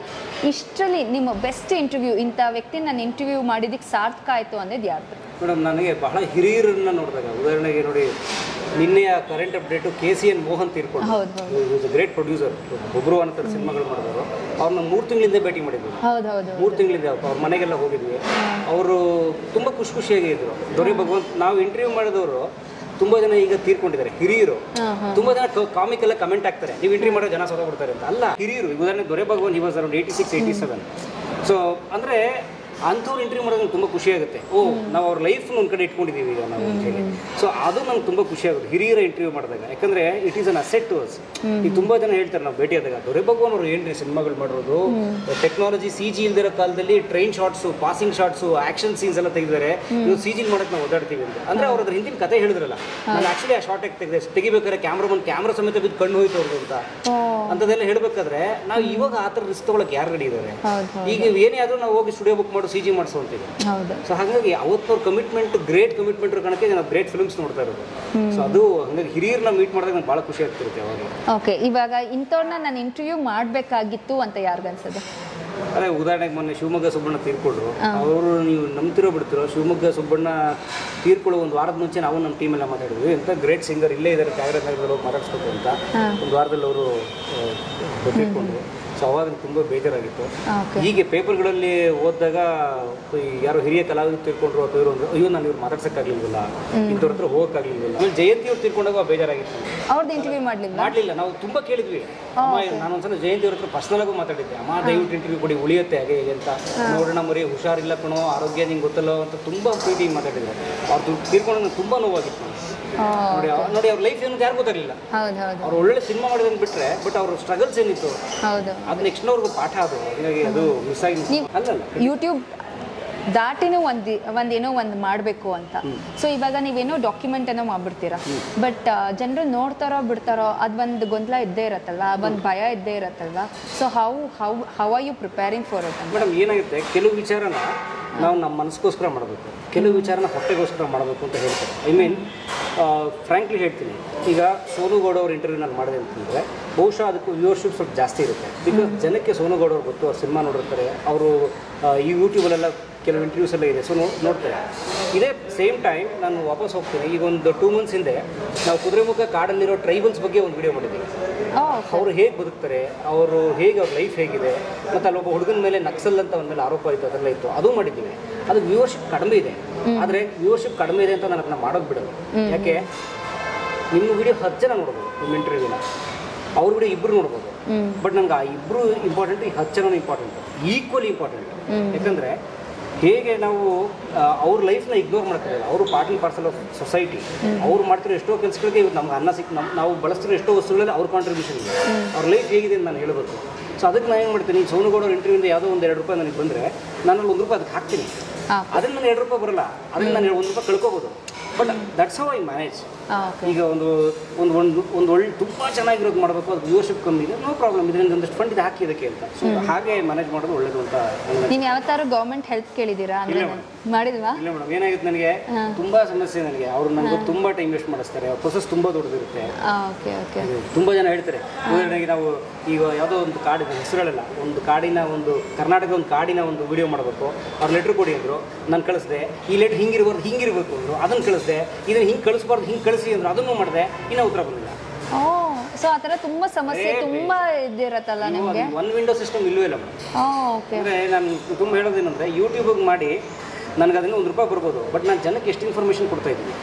ಇಷ್ಟರಲ್ಲಿ ನಿಮ್ಮ ಬೆಸ್ಟ್ ಇಂಟರ್ವ್ಯೂ ಇಂಥ ವ್ಯಕ್ತಿ ನಾನು ಇಂಟರ್ವ್ಯೂ ಮಾಡಿದ್ದಕ್ಕೆ ಸಾರ್ಥಕ ಆಯಿತು ಅನ್ನೋದು ಯಾರು ಮೇಡಮ್ ನನಗೆ ಬಹಳ ಹಿರಿಯರನ್ನ ನೋಡಿದಾಗ ಉದಾಹರಣೆಗೆ ನೋಡಿ ನಿನ್ನೆಯ current update K C N Mohan ತೀರ್ಕೊಂಡು great producer ಒಬ್ಬರು ಅಂತ ಸಿನಿಮಾಗಳು ಮಾಡಿದವರು. ಅವ್ರನ್ನ ಮೂರು ತಿಂಗಳಿಂದ ಭೇಟಿ ಮಾಡಿದ್ವಿ ಮೂರು ತಿಂಗಳಿಂದ ಅವ್ರ ಮನೆಗೆಲ್ಲ ಹೋಗಿದ್ವಿ. ಅವರು ತುಂಬ ಖುಷಿ ಖುಷಿಯಾಗಿ ಇದ್ರು. ದೊರೆ ಭಗವಂತ ನಾವು ಇಂಟರ್ವ್ಯೂ ಮಾಡಿದವರು ತುಂಬಾ ಜನ ಈಗ ತೀರ್ಕೊಂಡಿದ್ದಾರೆ. ಹಿರಿಯರು. ತುಂಬಾ ಜನ ಕಾಮಿಕ್ ಎಲ್ಲ ಕಮೆಂಟ್ ಆಗ್ತಾರೆ ನೀವು ಇಂಟ್ರಿ ಮಾಡೋ ಜನ ಸೋತೋಗ್ಬಿಡ್ತಾರೆ ಅಂತ. ಅಲ್ಲ ಹಿರಿಯರು ಉದಾಹರಣೆ ದೊರೆ ಭಗವಾನ್ ಇವಾಗ eighty six eighty seven so ಅಂದರೆ ಅಂಥವ್ರು ಇಂಟರ್ವ್ಯೂ ಮಾಡೋದು ನಂಗೆ ತುಂಬ ಖುಷಿ ಆಗುತ್ತೆ. ಓ, ನಾವು ಅವ್ರ ಲೈಫ್ನ ಒಂದು ಕಡೆ ಇಟ್ಕೊಂಡಿದ್ದೀವಿ ಈಗ ನಾವು ಅಂತ ಹೇಳಿ ಸೊ ಅದು ನಂಗೆ ತುಂಬ ಖುಷಿ ಆಗುತ್ತೆ, ಹಿರಿಯರ ಇಂಟರ್ವ್ಯೂ ಮಾಡಿದಾಗ. ಯಾಕಂದ್ರೆ it is an asset to us ಈಗ ತುಂಬ ಜನ ಹೇಳ್ತಾರೆ ನಾವು ಭೇಟಿಯಾದಾಗ ದೊರೆ ಅವರು ಏನ್ರಿ ಸಿನಿಮಾಗಳು ಮಾಡಿರೋದು ಟೆಕ್ನಾಲಜಿ ಸಿ ಜಿ ಇಲ್ದಿರೋ ಕಾಲದಲ್ಲಿ train shots passing shots action scenes ಎಲ್ಲ ತೆಗೆದಿದ್ದಾರೆ. ಇವು ಸಿ ಜಿ ಮಾಡಕ್ಕೆ ನಾವು ಓದಾಡ್ತೀವಿ ಅಂತ. ಅಂದ್ರೆ ಅವ್ರ ಅದ್ರ ಹಿಂದಿನ ಕತೆ ಹೇಳಿದ್ರಲ್ಲ. ನಾನು ಆಕ್ಚುಲಿ ಆ ಶಾರ್ಟ್ ತೆಗೆದೆ ತೆಗಿಬೇಕಾದ್ರೆ ಕ್ಯಾಮ್ರಾಮನ್ ಕ್ಯಾಮ್ರಾ ಸಮೇತ ಬಿದ್ದು ಕಣ್ಣು ಹೋಯ್ತು ಅವ್ರದ್ದು ಅಂತ. ಅಂಥದ್ದೆಲ್ಲ ಹೇಳ್ಬೇಕಾದ್ರೆ ನಾವು ಇವಾಗ ಆ ಥರ ರಿಸ್ಕ್ ತೊಗೊಳಕ್ಕೆ ಯಾರು ರೆಡಿ ಇದ್ದಾರೆ ಈಗ ಏನೇ ಆದ್ರೂ ನಾವು ಹೋಗಿ ಸ್ಟುಡಿಯೋ ಬುಕ್ ಮಾಡು ಸಿ ಜಿ ಮಾಡಿಸುವಂತೀವಿ ಸೊ ಹಾಗಾಗಿ ಅವತ್ತವ್ರ ಕಮಿಟ್ಮೆಂಟ್ ಗ್ರೇಟ್ ಕಮಿಟ್ಮೆಂಟ್ ಕಣಕ್ಕೆ ನಾವು ಗ್ರೇಟ್ ಫಿಲ್ಮ್ಸ್ ನೋಡ್ತಾ ಇರೋದು. ಸೊ ಅದು ಹಂಗಾಗಿ ಹಿರಿಯರನ್ನ ಮೀಟ್ ಮಾಡಿದಾಗ ನಂಗೆ ಭಾಳ ಖುಷಿ ಆಗ್ತಿರುತ್ತೆ ಅವಾಗ ಓಕೆ ಇವಾಗ ಇಂಥವ್ರನ್ನ ನಾನು ಇಂಟರ್ವ್ಯೂ ಮಾಡಬೇಕಾಗಿತ್ತು ಅಂತ ಯಾರಿಗನ್ಸದೆ ಅದೇ ಉದಾಹರಣೆಗೆ ಮೊನ್ನೆ ಶಿವಮೊಗ್ಗ ಸುಬ್ಬಣ್ಣ ತೀರ್ಕೊಂಡ್ರು. ಅವರು ನೀವು ನಂಬ್ತಿರೋ ಬಿಡ್ತಿರೋ ಶಿವಮೊಗ್ಗ ಸುಬ್ಬಣ್ಣ ತೀರ್ಕೊಳ್ಳೋ ಒಂದು ವಾರದ ಮುಂಚೆ ನಾವು ನಮ್ಮ ಟೀಮೆಲ್ಲ ಮಾತಾಡಿದ್ವಿ. ಎಂತ ಗ್ರೇಟ್ ಸಿಂಗರ್ ಇಲ್ಲೇ ಇದ್ದಾರೆ ತ್ಯಾಗರಾಜ ನಗರದಲ್ಲಿ ಹೋಗಿ ಮಾತಾಡಿಸ್ಬೇಕು ಅಂತ. ಒಂದು ವಾರದಲ್ಲಿ ಅವರು ತೀರ್ಕೊಂಡ್ರು ಸೊ ಅವಾಗ ತುಂಬ ಬೇಜಾರಾಗಿತ್ತು. ಹೀಗೆ ಪೇಪರ್ಗಳಲ್ಲಿ ಓದಿದಾಗ ಯಾರು ಹಿರಿಯ ಕಲಾವಿದ ತಿಳ್ಕೊಂಡ್ರು ಅಥವಾ ಇವರು ಅಂದ್ರೆ ಅಯ್ಯೋ ನಾನು ಇವ್ರು ಮಾತಾಡ್ಸಕ್ಕಾಗ್ಲಿಲ್ವಲ್ಲ ಇಂಥವ್ರ ಹತ್ರ ಹೋಗಕ್ಕಾಗ್ಲಿಲ್ವಲ್ಲ. ಆಮೇಲೆ ಜಯಂತಿ ಅವ್ರು ತೀರ್ಕೊಂಡಾಗ ಬೇಜಾರಾಗಿತ್ತು. ಅವ್ರದ್ದು ಇಂಟರ್ವ್ಯೂ ಮಾಡಲಿಲ್ಲ ಮಾಡಲಿಲ್ಲ. ನಾವು ತುಂಬಾ ಕೇಳಿದ್ವಿ. ಅಮ್ಮ ನಾನು ಒಂದ್ಸಲ ಜಯಂತಿ ಅವ್ರ ಹತ್ರ ಪರ್ಸನಲ್ ಆಗೂ ಮಾತಾಡಿದ್ದೆ. ಅಮ್ಮ ದಯವಿಟ್ಟು ಇಂಟರ್ವ್ಯೂ ಕೊಡಿ ಉಳಿಯುತ್ತೆ ಹಾಗೆ ಹೇಗೆ ಅಂತ. ನೋಡೋಣ ಮರಿ ಹುಷಾರಿಲ್ಲ ಕಣೋ ಆರೋಗ್ಯ ನಿಂಗೆ ಗೊತ್ತಲ್ಲೋ ಅಂತ ತುಂಬ ಪ್ರೀತಿ ಮಾತಾಡಿದ್ರು. ಅವ್ರು ತೀರ್ಕೊಂಡು ತುಂಬ ನೋವಾಗಿತ್ತು. ನೋಡಿ ನೋಡಿ ಅವ್ರ ಲೈಫ್ ಏನು ಯಾರು ಗೊತ್ತಾಗಲಿಲ್ಲ. ಅವ್ರು ಒಳ್ಳೆ ಸಿನಿಮಾ ಮಾಡಿದಂಗೆ ಬಿಟ್ರೆ ಬಟ್ ಅವ್ರ ಸ್ಟ್ರಗಲ್ಸ್ ಏನಿತ್ತು? ಹೌದು. ನೆಕ್ಸ್ಟ್ ಅವ್ರಿಗೆ ಪಾಠ ಅದು. ಹಾಗಾಗಿ ಅದು ಮಿಸ್ ಆಗಿ ಅಲ್ಲ ಯೂಟ್ಯೂಬ್ ದಾಟಿನೂ ಒಂದು ಒಂದೇನೋ ಒಂದು ಮಾಡಬೇಕು ಅಂತ. ಸೊ ಇವಾಗ ನೀವೇನೋ ಡಾಕ್ಯುಮೆಂಟ್ ಏನೋ ಮಾಡ್ಬಿಡ್ತೀರಾ? ಬಟ್ ಜನರು ನೋಡ್ತಾರೋ ಬಿಡ್ತಾರೋ ಅದು ಒಂದು ಗೊಂದಲ ಇದ್ದೇ ಇರತ್ತಲ್ವಾ? ಒಂದು ಭಯ ಇದ್ದೇ ಇರತ್ತಲ್ವಾ? So how how how are you preparing for it madam ಏನಾಗುತ್ತೆ? ಕೆಲವು ವಿಚಾರನ ನಾವು ನಮ್ಮ ಮನಸ್ಗೋಸ್ಕರ ಮಾಡಬೇಕು. ಕೆಲವು ವಿಚಾರನ ಹೊಟ್ಟೆಗೋಸ್ಕರ ಮಾಡಬೇಕು ಅಂತ ಹೇಳ್ತಾರೆ. ಐ ಮೀನ್ ಫ್ರ್ಯಾಂಕ್ಲಿ ಹೇಳ್ತೀನಿ. ಈಗ ಸೋನುಗೌಡ ಅವ್ರ ಇಂಟರ್ವ್ಯೂ ನಾನು ಮಾಡಿದೆ ಅಂತಂದರೆ ಬಹುಶಃ ಅದಕ್ಕೂ ವ್ಯೂವರ್ಶಿಪ್ ಸ್ವಲ್ಪ ಜಾಸ್ತಿ ಇರುತ್ತೆ. ಬಿಕಾಸ್ ಜನಕ್ಕೆ ಸೋನುಗೌಡ ಅವ್ರು ಗೊತ್ತು ಅವ್ರು ಸಿನಿಮಾ ನೋಡಿರ್ತಾರೆ. ಅವರು ಈ ಯೂಟ್ಯೂಬಲ್ಲೆಲ್ಲ ಕೆಲವು ಇಂಟರ್ವ್ಯೂಸ್ ಎಲ್ಲ ಇದೆ. ಸೊ ನೋಡ್ತಾರೆ ಇದೇ ಸೇಮ್ ಟೈಮ್ ನಾನು ವಾಪಸ್ ಹೋಗ್ತೀನಿ. ಈಗ ಒಂದು ಟೂ ಮಂತ್ಸ್ ಹಿಂದೆ ನಾವು ಕುದುರೆಮುಖ ಕಾಡಲ್ಲಿರೋ ಟ್ರೈಬಲ್ಸ್ ಬಗ್ಗೆ ಒಂದು ವಿಡಿಯೋ ಮಾಡಿದ್ದೀವಿ. ಅವರು ಹೇಗೆ ಬದುಕ್ತಾರೆ? ಅವರು ಹೇಗೆ ಅವ್ರ ಲೈಫ್ ಹೇಗಿದೆ? ಮತ್ತು ಅಲ್ಲೊಬ್ಬ ಹುಡುಗನ ಮೇಲೆ ನಕ್ಸಲ್ ಅಂತ ಅವನ ಮೇಲೆ ಆರೋಪ ಇತ್ತು ಅದೆಲ್ಲ ಇತ್ತು. ಅದು ಮಾಡಿದ್ದೀವಿ ಅದು ವ್ಯೂವರ್ಶಿಪ್ ಕಡಿಮೆ ಇದೆ. ಆದರೆ ವ್ಯೂವರ್ಶಿಪ್ ಕಡಿಮೆ ಇದೆ ಅಂತ ನಾನು ಅದನ್ನ ಮಾಡೋದು ಬಿಡೋದು. ಯಾಕೆ? ನಿಮ್ಮ ವಿಡಿಯೋ ಹತ್ತು ಜನ ನೋಡ್ಬೋದು ನಿಮ್ಮ ಇಂಟರ್ವ್ಯೂನ ಅವ್ರ ವಿಡಿಯೋ ಇಬ್ಬರು ನೋಡ್ಬೋದು. ಬಟ್ ನಂಗೆ ಆ ಇಬ್ಬರು ಇಂಪಾರ್ಟೆಂಟ್ ಈ ಹತ್ತು ಜನ ಇಂಪಾರ್ಟೆಂಟ್ ಈಕ್ವಲಿ ಇಂಪಾರ್ಟೆಂಟ್ ಯಾಕಂದರೆ ಹೇಗೆ ನಾವು ಅವ್ರ ಲೈಫ್ನ ಇಗ್ನೋರ್ ಮಾಡ್ತಿರಲ್ಲ ಅವರು part and parcel of society ಅವ್ರು ಮಾಡ್ತಿರೋ ಎಷ್ಟೋ ಕೆಲಸಗಳಿಗೆ ಇವತ್ತು ನಮ್ಗೆ ಅನ್ನ ಸಿಕ್ ನಮ್ಮ ನಾವು ಬಳಸ್ತಿರೋ ಎಷ್ಟೋ ವಸ್ತುಗಳಲ್ಲಿ ಅವ್ರ ಕಾಂಟ್ರಿಬ್ಯೂಷನ್ ಇದೆ. ಅವ್ರ ಲೈಫ್ ಹೇಗಿದೆ ಅಂತ ನಾನು ಹೇಳಬೇಕು. ಸೊ ಅದಕ್ಕೆ ನಾನು ಏನು ಮಾಡ್ತೀನಿ ಸೋನುಗೌಡ ಅವ್ರ ಯಾವುದೋ ಒಂದು ಎರಡು ರೂಪಾಯಿ ನನಗೆ ಬಂದರೆ ನಾನು ಒಂದು ರೂಪಾಯಿ ಅದಕ್ಕೆ ಹಾಕ್ತೀನಿ. ಅದನ್ನು ನಾನು ಎರಡು ರೂಪಾಯಿ ಬರಲ್ಲ. ಅದನ್ನು ನಾನು ಒಂದು ರೂಪಾಯಿ ಕಳ್ಕೊಬೋದು. But that's how I manage. ಈಗ ಒಂದು ಒಂದು ಒಂದು ಒಂದು ಒಳ್ಳೆ ತುಂಬ ಚೆನ್ನಾಗಿರೋದು ಮಾಡಬೇಕು ಅದು ವ್ಯೂವರ್ಶಿಪ್ ಕಮ್ಮಿ ಇದೆ ನೋ ಪ್ರಾಬ್ಲಮ್ ಇದರಿಂದ ಒಂದಷ್ಟು ಫಂಡ್ ಇದು ಹಾಕಿ ಇದಕ್ಕೆ ಅಂತ. ಸೊ ಹಾಗೆ ಮ್ಯಾನೇಜ್ ಮಾಡೋದು ಒಳ್ಳೇದು ಅಂತ ನೀವು ಯಾವತ್ತಾರು ಗೌರ್ಮೆಂಟ್ ಹೆಲ್ಪ್ ಕೇಳಿದ್ದೀರಾ ಅಂದ್ರೆ ಮಾಡಿದ್ವಾ ಇಲ್ಲ ಮೇಡಮ್ ಏನಾಗುತ್ತೆ ನನಗೆ? ತುಂಬಾ ಸಮಸ್ಯೆ ನನಗೆ. ಅವ್ರು ನನಗೆ ತುಂಬಾ ಟೈಮ್ ವೇಸ್ಟ್ ಮಾಡಿಸ್ತಾರೆ. ಪ್ರೊಸೆಸ್ ತುಂಬಾ ದೊಡ್ಡದಿರುತ್ತೆ. ಓಕೆ ಓಕೆ ತುಂಬ ಜನ ಹೇಳ್ತಾರೆ. ಉದಾಹರಣೆಗೆ ನಾವು ಈಗ ಯಾವುದೋ ಒಂದು ಕಾಡಿನ ಹೆಸರುಗಳೆಲ್ಲ ಒಂದು ಕಾಡಿನ ಒಂದು ಕರ್ನಾಟಕದ ಒಂದು ಕಾಡಿನ ಒಂದು ವಿಡಿಯೋ ಮಾಡಬೇಕು. ಅವ್ರ ಲೆಟ್ರ್ ಕೊಡಿ ಅಂದ್ರು. ನಾನು ಕಳಿಸ್ದೆ. ಈ ಲೆಟ್ರ್ ಹಿಂಗಿರ್ಬಾರ್ದು ಹಿಂಗಿರ್ಬೇಕು ಅಂದ್ರು. ಅದನ್ನು ಕಳಿಸ್ದೆ. ಇದನ್ನು ಹಿಂಗೆ ಕಳಿಸ್ಬಾರ್ದು ಹಿಂಗೆ ಕಳಿಸಿ ಅಂದರು ಅದನ್ನು ಮಾಡಿದೆ ಇನ್ನೂ ಉತ್ತರ ಬಂದಿಲ್ಲ. ಸೊ ಆ ಥರ ತುಂಬಾ ಸಮಸ್ಯೆ ತುಂಬಾ ಇದಿರತ್ತಲ್ಲ ನಿಮಗೆ? ಒನ್ ವಿಂಡೋ ಸಿಸ್ಟಮ್ ಇಲ್ಲವೇ ಇಲ್ಲ ಓಕೆ. ಅಂದರೆ ನಾನು ತುಂಬ ಹೇಳೋದೇನಂದರೆ ಯೂಟ್ಯೂಬಿಗೆ ಮಾಡಿ ನನಗೆ ಅದನ್ನು ಒಂದು ರೂಪಾಯಿ ಬರ್ಬೋದು ಬಟ್ ನಾನು ಜನಕ್ಕೆ ಎಷ್ಟು ಇನ್ಫಾರ್ಮೇಷನ್ ಕೊಡ್ತಾ ಇದ್ದೀನಿ.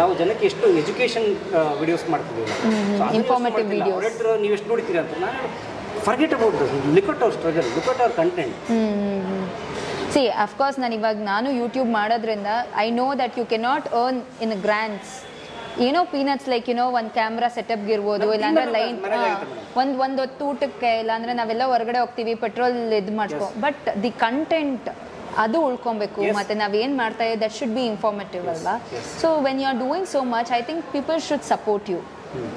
ನಾವು ಜನಕ್ಕೆ ಎಷ್ಟು ಎಜುಕೇಷನ್ ವಿಡಿಯೋಸ್ ಮಾಡ್ತೀವಿ ನೀವು ಎಷ್ಟು ನೋಡ್ತೀರಾ ಅಂತ ನಾನು forget about look at our struggle look at our content see of course ನಾನು ಇವಾಗ ನಾನು ಯೂಟ್ಯೂಬ್ ಮಾಡೋದ್ರಿಂದ I know that you cannot earn in grands ಏನೋ ಪೀನಟ್ಸ್ ಲೈಕ್ ಏನೋ ಒಂದು ಕ್ಯಾಮ್ರಾ ಸೆಟಪ್ ಇರ್ಬೋದು ಇಲ್ಲಾಂದ್ರೆ ಲೈನ್ ಒಂದ್ ಒಂದ್ ಹೊತ್ತು ಊಟಕ್ಕೆ ಇಲ್ಲಾಂದ್ರೆ ನಾವೆಲ್ಲ ಹೊರಗಡೆ ಹೋಗ್ತೀವಿ ಪೆಟ್ರೋಲ್ ಇದು ಮಾಡ್ಕೊ ಬಟ್ ದಿ ಕಂಟೆಂಟ್ ಅದು ಉಳ್ಕೊಬೇಕು. ಮತ್ತೆ ನಾವೇನು ಮಾಡ್ತಾ ಇದ್ದೀವಿ ದಟ್ ಶುಡ್ ಬಿ ಇನ್ಫಾರ್ಮೇಟಿವ್ ಅಲ್ವಾ? So when you are doing so much I think people should support you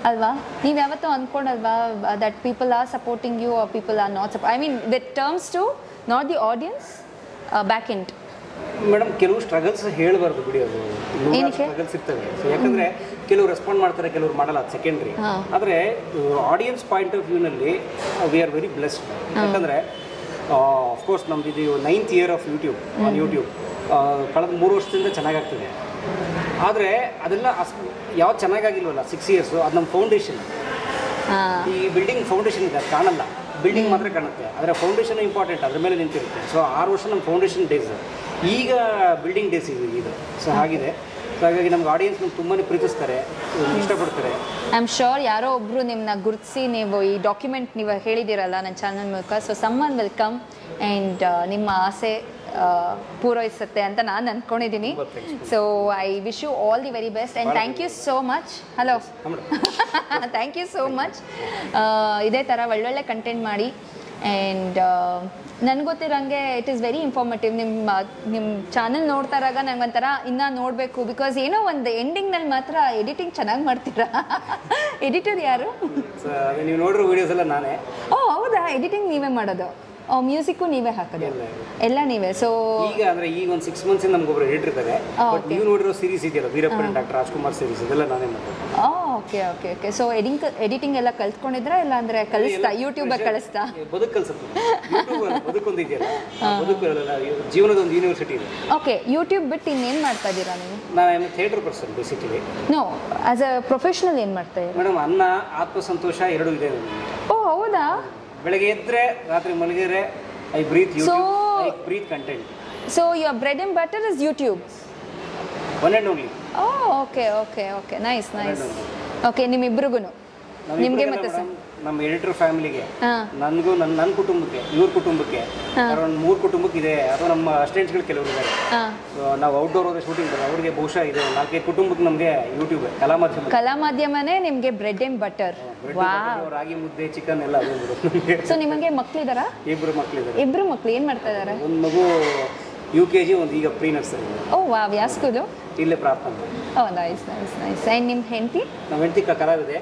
ಅಲ್ವಾ? ನೀವು ಯಾವತ್ತೂ ಅಂದ್ಕೊಂಡಲ್ವಾ that people are supporting you are people are not support I mean with terms to not the audience back end madam ಕೆಲವು ಸ್ಟ್ರಗಲ್ಸ್ ಹೇಳಬಾರ್ದು ಬಿಡಿ ಅದು? ಸ್ಟ್ರಗಲ್ಸ್ ಇರ್ತವೆ. ಯಾಕಂದ್ರೆ ಕೆಲವರು ರೆಸ್ಪಾಂಡ್ ಮಾಡ್ತಾರೆ ಕೆಲವರು ಮಾಡಲ್ಲ ಅದು ಸೆಕೆಂಡ್ರಿ. ಆದರೆ ಆಡಿಯನ್ಸ್ ಪಾಯಿಂಟ್ ಆಫ್ ವ್ಯೂನಲ್ಲಿ ವಿ ಆರ್ ವೆರಿ ಬ್ಲೆಸ್ಡ್ ಯಾಕಂದರೆ ಅಫ್ಕೋರ್ಸ್ ನಮ್ದು ಇದು ninth year of YouTube on YouTube ಕಳೆದ ಮೂರು ವರ್ಷದಿಂದ ಚೆನ್ನಾಗಾಗ್ತಿದೆ. ಆದರೆ ಅದೆಲ್ಲ ಅಸ್ ಯಾವ್ದು ಚೆನ್ನಾಗಾಗಿಲ್ವಲ್ಲ ಸಿಕ್ಸ್ ಇಯರ್ಸು ಅದು ನಮ್ಮ ಫೌಂಡೇಶನ್ ಈ ಬಿಲ್ಡಿಂಗ್ ಫೌಂಡೇಶನ್ ಇದೆ ಅದು ಕಾಣಲ್ಲ. ಬಿಲ್ಡಿಂಗ್ ಮಾತ್ರ ಕಾಣುತ್ತೆ. ಆದರೆ ಫೌಂಡೇಶನ್ ಇಂಪಾರ್ಟೆಂಟ್ ಅದ್ರ ಮೇಲೆ ನಿಂತಿರುತ್ತೆ. ಸೊ ಆರು ವರ್ಷ ನಮ್ಮ ಫೌಂಡೇಶನ್ ಡೇಸ್ ಈಗ ಬಿಲ್ಡಿಂಗ್ ಡೇಸ್ ಇದು ಇದು. ಸೊ ಹಾಗಿದೆ. ಸೊ ಹಾಗಾಗಿ ನಮ್ಗೆ ಆಡಿಯನ್ಸ್ ನಮ್ಗೆ ತುಂಬಾ ಪ್ರೀತಿಸ್ತಾರೆ ಇಷ್ಟಪಡ್ತಾರೆ. ಐ ಆಮ್ ಶೋರ್ ಯಾರೋ ಒಬ್ರು ನಿಮ್ಮನ್ನ ಗುರುತಿಸಿ ನೀವು ಈ ಡಾಕ್ಯುಮೆಂಟ್ ನೀವು ಹೇಳಿದ್ದೀರಲ್ಲ ನನ್ನ ಚಾನಲ್ ಮೂಲಕ. ಸೊ ಸಮ್ಮನ್ ವೆಲ್ಕಮ್ ಆ್ಯಂಡ್ ನಿಮ್ಮ ಆಸೆ ಆ, ಪೂರೈಸುತ್ತೆ ಅಂತ ನಾನು ಅಂದ್ಕೊಂಡಿದ್ದೀನಿ so I wish you all the very best and thank you so much hello thank you so much ಇದೇ ಥರ ಒಳ್ಳೊಳ್ಳೆ ಕಂಟೆಂಟ್ ಮಾಡಿ. ಆ್ಯಂಡ್ ನನಗೆ ಗೊತ್ತಿರೋಂಗೆ ಇಟ್ ಈಸ್ ವೆರಿ ಇನ್ಫಾರ್ಮೇಟಿವ್ ನಿಮ್ಮ ನಿಮ್ಮ ಚಾನಲ್ ನೋಡ್ತಾ ಇರಾಗ ಒಂಥರ ಇನ್ನೂ ನೋಡಬೇಕು ಬಿಕಾಸ್ ಏನೋ ಒಂದು ಎಂಡಿಂಗ್ನಲ್ಲಿ ಮಾತ್ರ ಎಡಿಟಿಂಗ್ ಚೆನ್ನಾಗಿ ಮಾಡ್ತೀರಾ? ಎಡಿಟರ್ ಯಾರು? ನೀವು ನೋಡಿರೋ ವೀಡಿಯೋಸ್ ಎಲ್ಲ ನಾನೇ. ಓ ಹೌದಾ? ಎಡಿಟಿಂಗ್ ನೀವೇ ಮಾಡೋದು. ಮ್ಯೂಸಿಕ್ಕು ನೀವೇ ಹಾಕೋದು. ಎಲ್ಲ. ನೀವೇ. ಸೊ ಈಗ ಅಂದ್ರೆ ಈಗ ಒಂದು ಸಿಕ್ಸ್ ಮಂತ್ಸ್ ನಮ್ಗೊಬ್ರು ಹೇಳಿರ್ತಾರೆ ಬಟ್ ನೀವು ನೋಡಿರೋ ಸೀರೀಸ್ ಇದೆಯಲ್ಲ ವೀರಪ್ಪನ್ ಡಾಕ್ಟರ್ ರಾಜ್ಕುಮಾರ್ ಸೀರೀಸ್ ಇದೆಲ್ಲ ನಾನೇ ಮಾಡೋದು okay okay okay so editing editing ಎಲ್ಲ ಕಲ್ತ್ಕೊಂಡಿದ್ರಾ? ಇಲ್ಲ ಅಂದ್ರೆ ಕಲಿಸ್ತಾ ಯೂಟ್ಯೂಬ್ ಕಲಿಸ್ತಾ? ಬದುಕು ಕಲ್ಸುತ್ತೆ. ಯೂಟ್ಯೂಬ್ ಬದುಕೊಂದು ಇದೆಯಲ್ಲ ಬದುಕು ಅಲ್ಲ, ಜೀವನದ ಒಂದು ಯೂನಿವರ್ಸಿಟಿ ಇದೆ. ಓಕೆ ಯೂಟ್ಯೂಬ್ ಬಿಟ್ಟು ಇನ್ನೇನು ಮಾಡ್ತಾ ಇದ್ದೀರಾ ನೀವು? ನಾನು theatre person basically no as a professional ಏನು ಮಾಡ್ತಾ ಇದ್ದೀರಾ? ಮೇಡಮ್ ಅನ್ನ ಆತ್ಮಸಂತೋಷ ಎರಡೂ ಇದೆ ಓ ಹೌದಾ. ಬೆಳಗ್ಗೆ ಎದ್ರೆ ರಾತ್ರಿ ಮಲಗಿದ್ರೆ I breathe I breathe content so your bread and butter is YouTube one and only oh okay okay okay nice nice okay ನಿಮ್ಮಿಬ್ಬರಿಗೂ ನಿಮಗೆ ಮತ್ತೆ ಸರ್ ನಮ್ಮ ಎಡಿಟರ್ ಫ್ಯಾಮಿಲಿಗೆ ನನಗೂ ನನ್ನ ನನ್ನ ಕುಟುಂಬಕ್ಕೆ ಇವ್ರ ಕುಟುಂಬಕ್ಕೆ ಅರೌಂಡ್ ಮೂರು ಕುಟುಂಬಕ್ಕೆ ಇದೆ ಅಥವಾ ನಮ್ಮ ಅಸ್ಟೆಂಟ್ಸ್ಗಳು ಕೆಲವರು ಇದ್ದಾರೆ ಸೊ ನಾವು ಔಟ್ಡೋರ್ ಹೋದ್ರೆ ಶೂಟಿಂಗ್ ಅವ್ರಿಗೆ ಬಹುಶಃ ಇದೆ ನಾಲ್ಕೈದು ಕುಟುಂಬಕ್ಕೆ ನಮಗೆ ಯೂಟ್ಯೂಬ್ ಕಲಾ ಮಾಧ್ಯಮ. ಕಲಾ ಮಾಧ್ಯಮನೇ ನಿಮಗೆ ಬ್ರೆಡ್ ಅಂಡ್ ಬಟರ್ ರಾಗಿ ಮುದ್ದೆ ಚಿಕನ್ ಎಲ್ಲ ಅದೇ ಸೊ ನಿಮಗೆ ಮಕ್ಳಿದಾರ? ಇಬ್ರು ಮಕ್ಕಳಿದ್ದಾರೆ ಇಬ್ರು ಮಕ್ಳು ಏನು ಮಾಡ್ತಾ ಇದ್ದಾರೆ ಒಂದು ಮಗು ಯು ಕೆ ಜಿ ಒಂದು ಈಗ ಪ್ರೀ ನರ್ಸರಿ ಓ ವಾ ಯಾವ ಸ್ಕೂಲು ಇಲ್ಲೇ ಪ್ರಾರ್ಥನೆ. Oh nice nice nice and ನಿಮ್ಮ ಹೆಂಡತಿ? ನಮ್ಮ ಹೆಂಡತಿ ಕಲಾವಿದೆ.